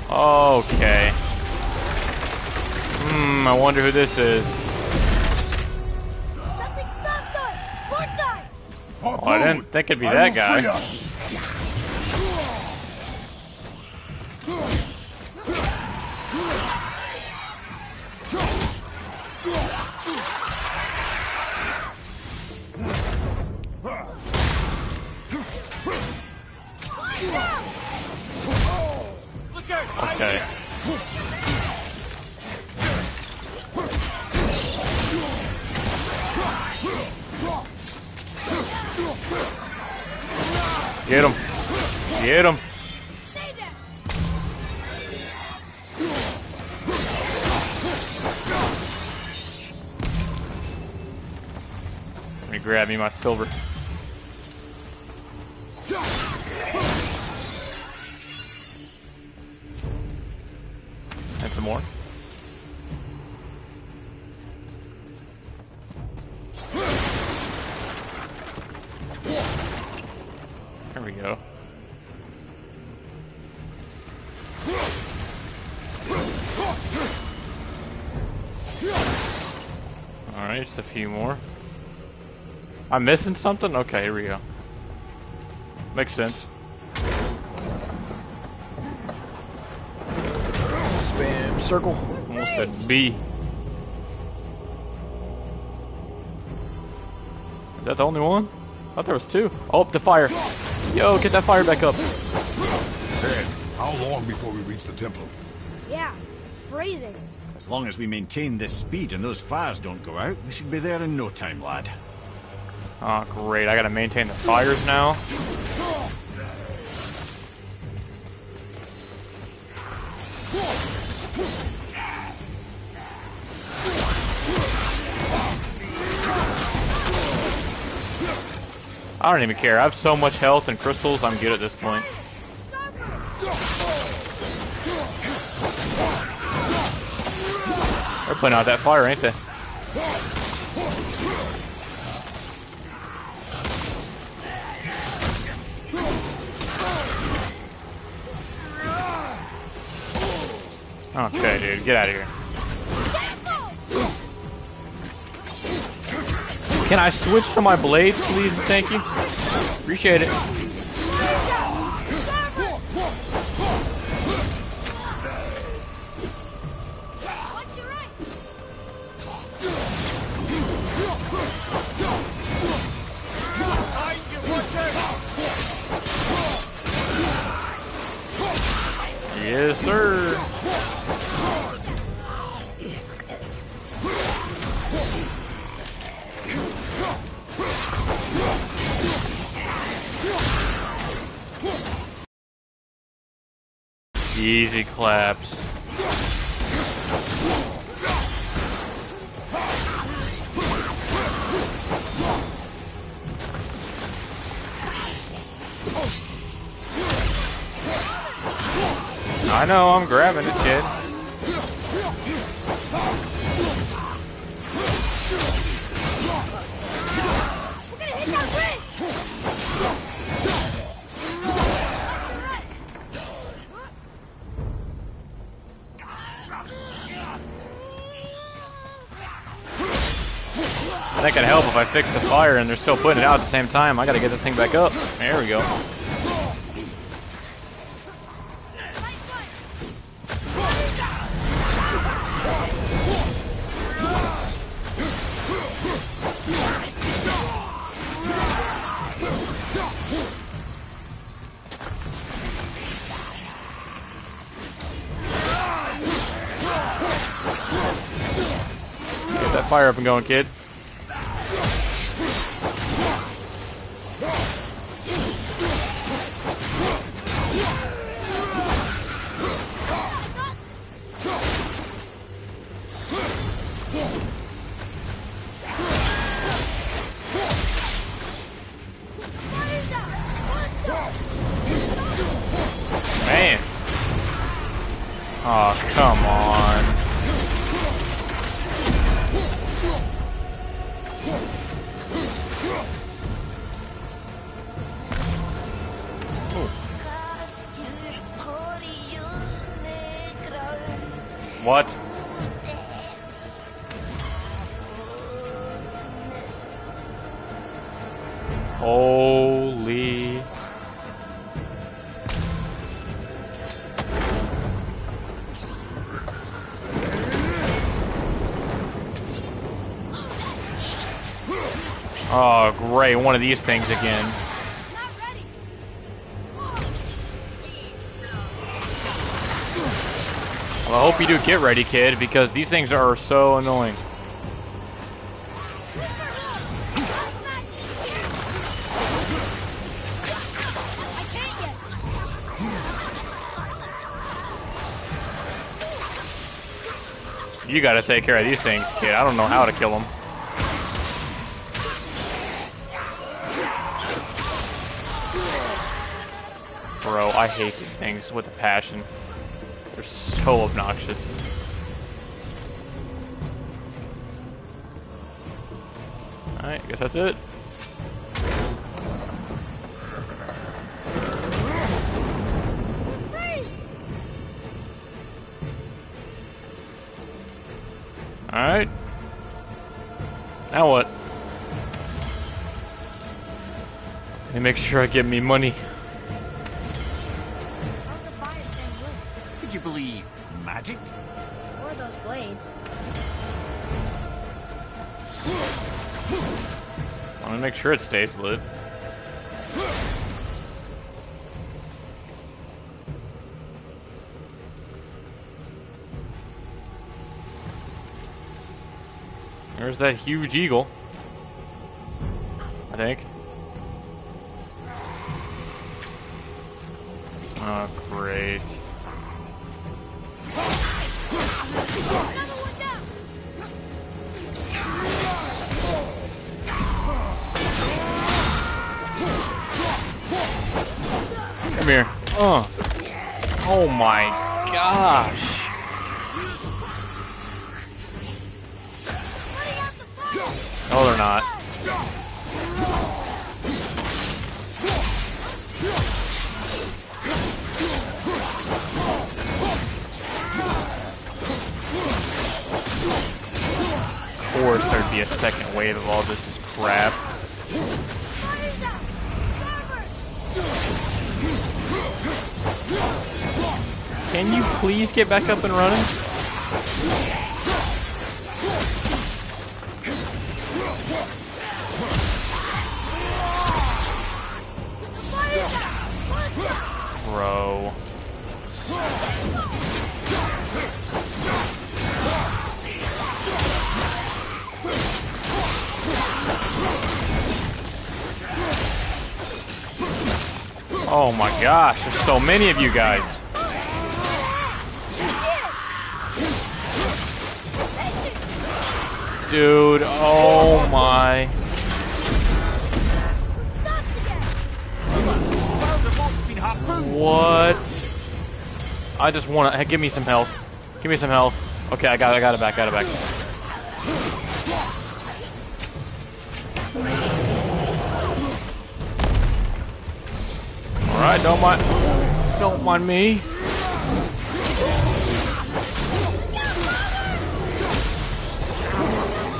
Okay. Hmm, I wonder who this is. Nothing stopped us! More time! Oh, I didn't think it'd be that guy. My silver. I'm missing something? Okay, here we go. Makes sense. Spam circle. Almost said B. Is that the only one? I thought there was two. Oh, the fire. Yo, get that fire back up. Ed, how long before we reach the temple? Yeah, it's freezing. As long as we maintain this speed and those fires don't go out, we should be there in no time, lad. Oh, great. I gotta maintain the fires now. I don't even care. I have so much health and crystals, I'm good at this point. They're putting out that fire, ain't they? Get out of here. Can I switch to my blades, please? Thank you. Appreciate it. Claps. I know, I'm grabbing it, kid. I fix the fire and they're still putting it out at the same time. I gotta get this thing back up. There we go. Get that fire up and going, kid. Of these things again. Well, I hope you do get ready, kid, because these things are so annoying. You gotta take care of these things, kid. I don't know how to kill them. I hate these things with a passion. They're so obnoxious. Alright, I guess that's it. Alright. Now what? Let me make sure I get me money. Sure it stays lit. There's that huge eagle. Get back up and running? Bro. Oh my gosh, there's so many of you guys. Dude, oh my. What? I just want to give me some health. Give me some health. Okay, I got it. I got it back. Got it back. All right, don't mind. Don't mind me.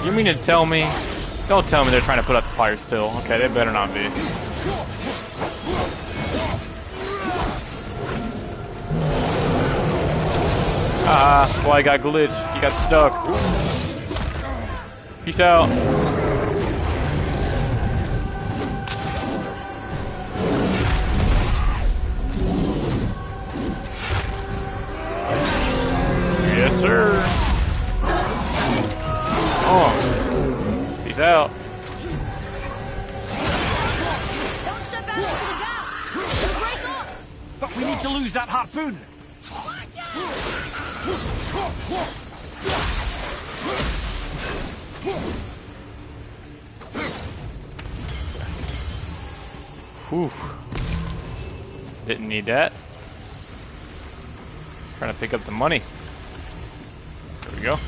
You mean to tell me? Don't tell me they're trying to put out the fire still. Okay, they better not be. Ah, boy, I got glitched. You got stuck. Peace out. Money. There we go.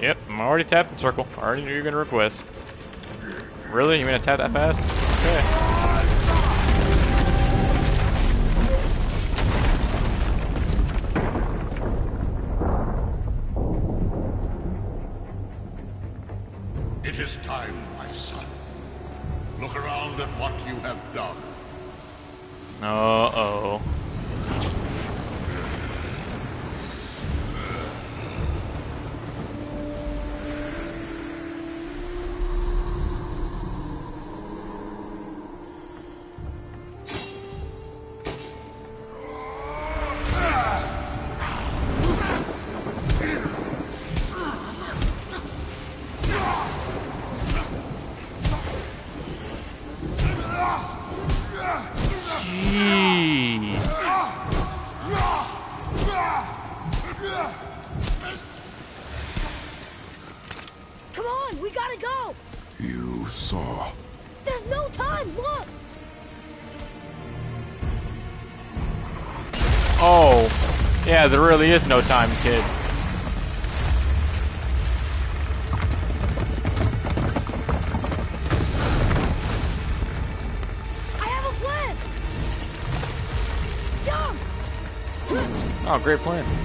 Yep, I'm already tapped in circle. I already knew you were gonna request. Really? You gonna tap that fast? Okay. Really is no time, kid. I have a plan. Jump. Oh, great plan.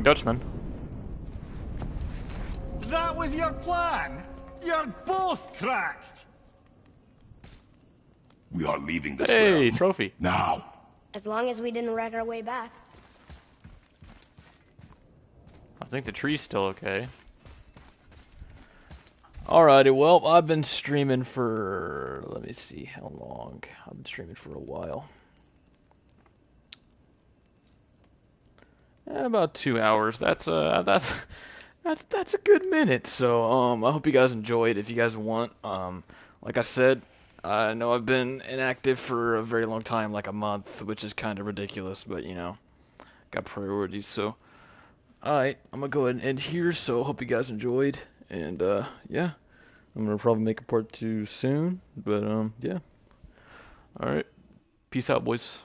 Flying Dutchman. That was your plan? You're both cracked. We are leaving this Hey, realm. trophy. Now. As long as we didn't wreck our way back. I think the tree's still okay. Alrighty, well, I've been streaming for, let me see how long. I've been streaming for a while. About two hours. That's uh, that's that's that's a good minute. So um, I hope you guys enjoyed. If you guys want, um, like I said, I know I've been inactive for a very long time, like a month, which is kind of ridiculous, but you know, got priorities. So, alright, I'm gonna go ahead and end here. So hope you guys enjoyed, and uh, yeah, I'm gonna probably make a part two soon, but um, yeah. All right, peace out, boys.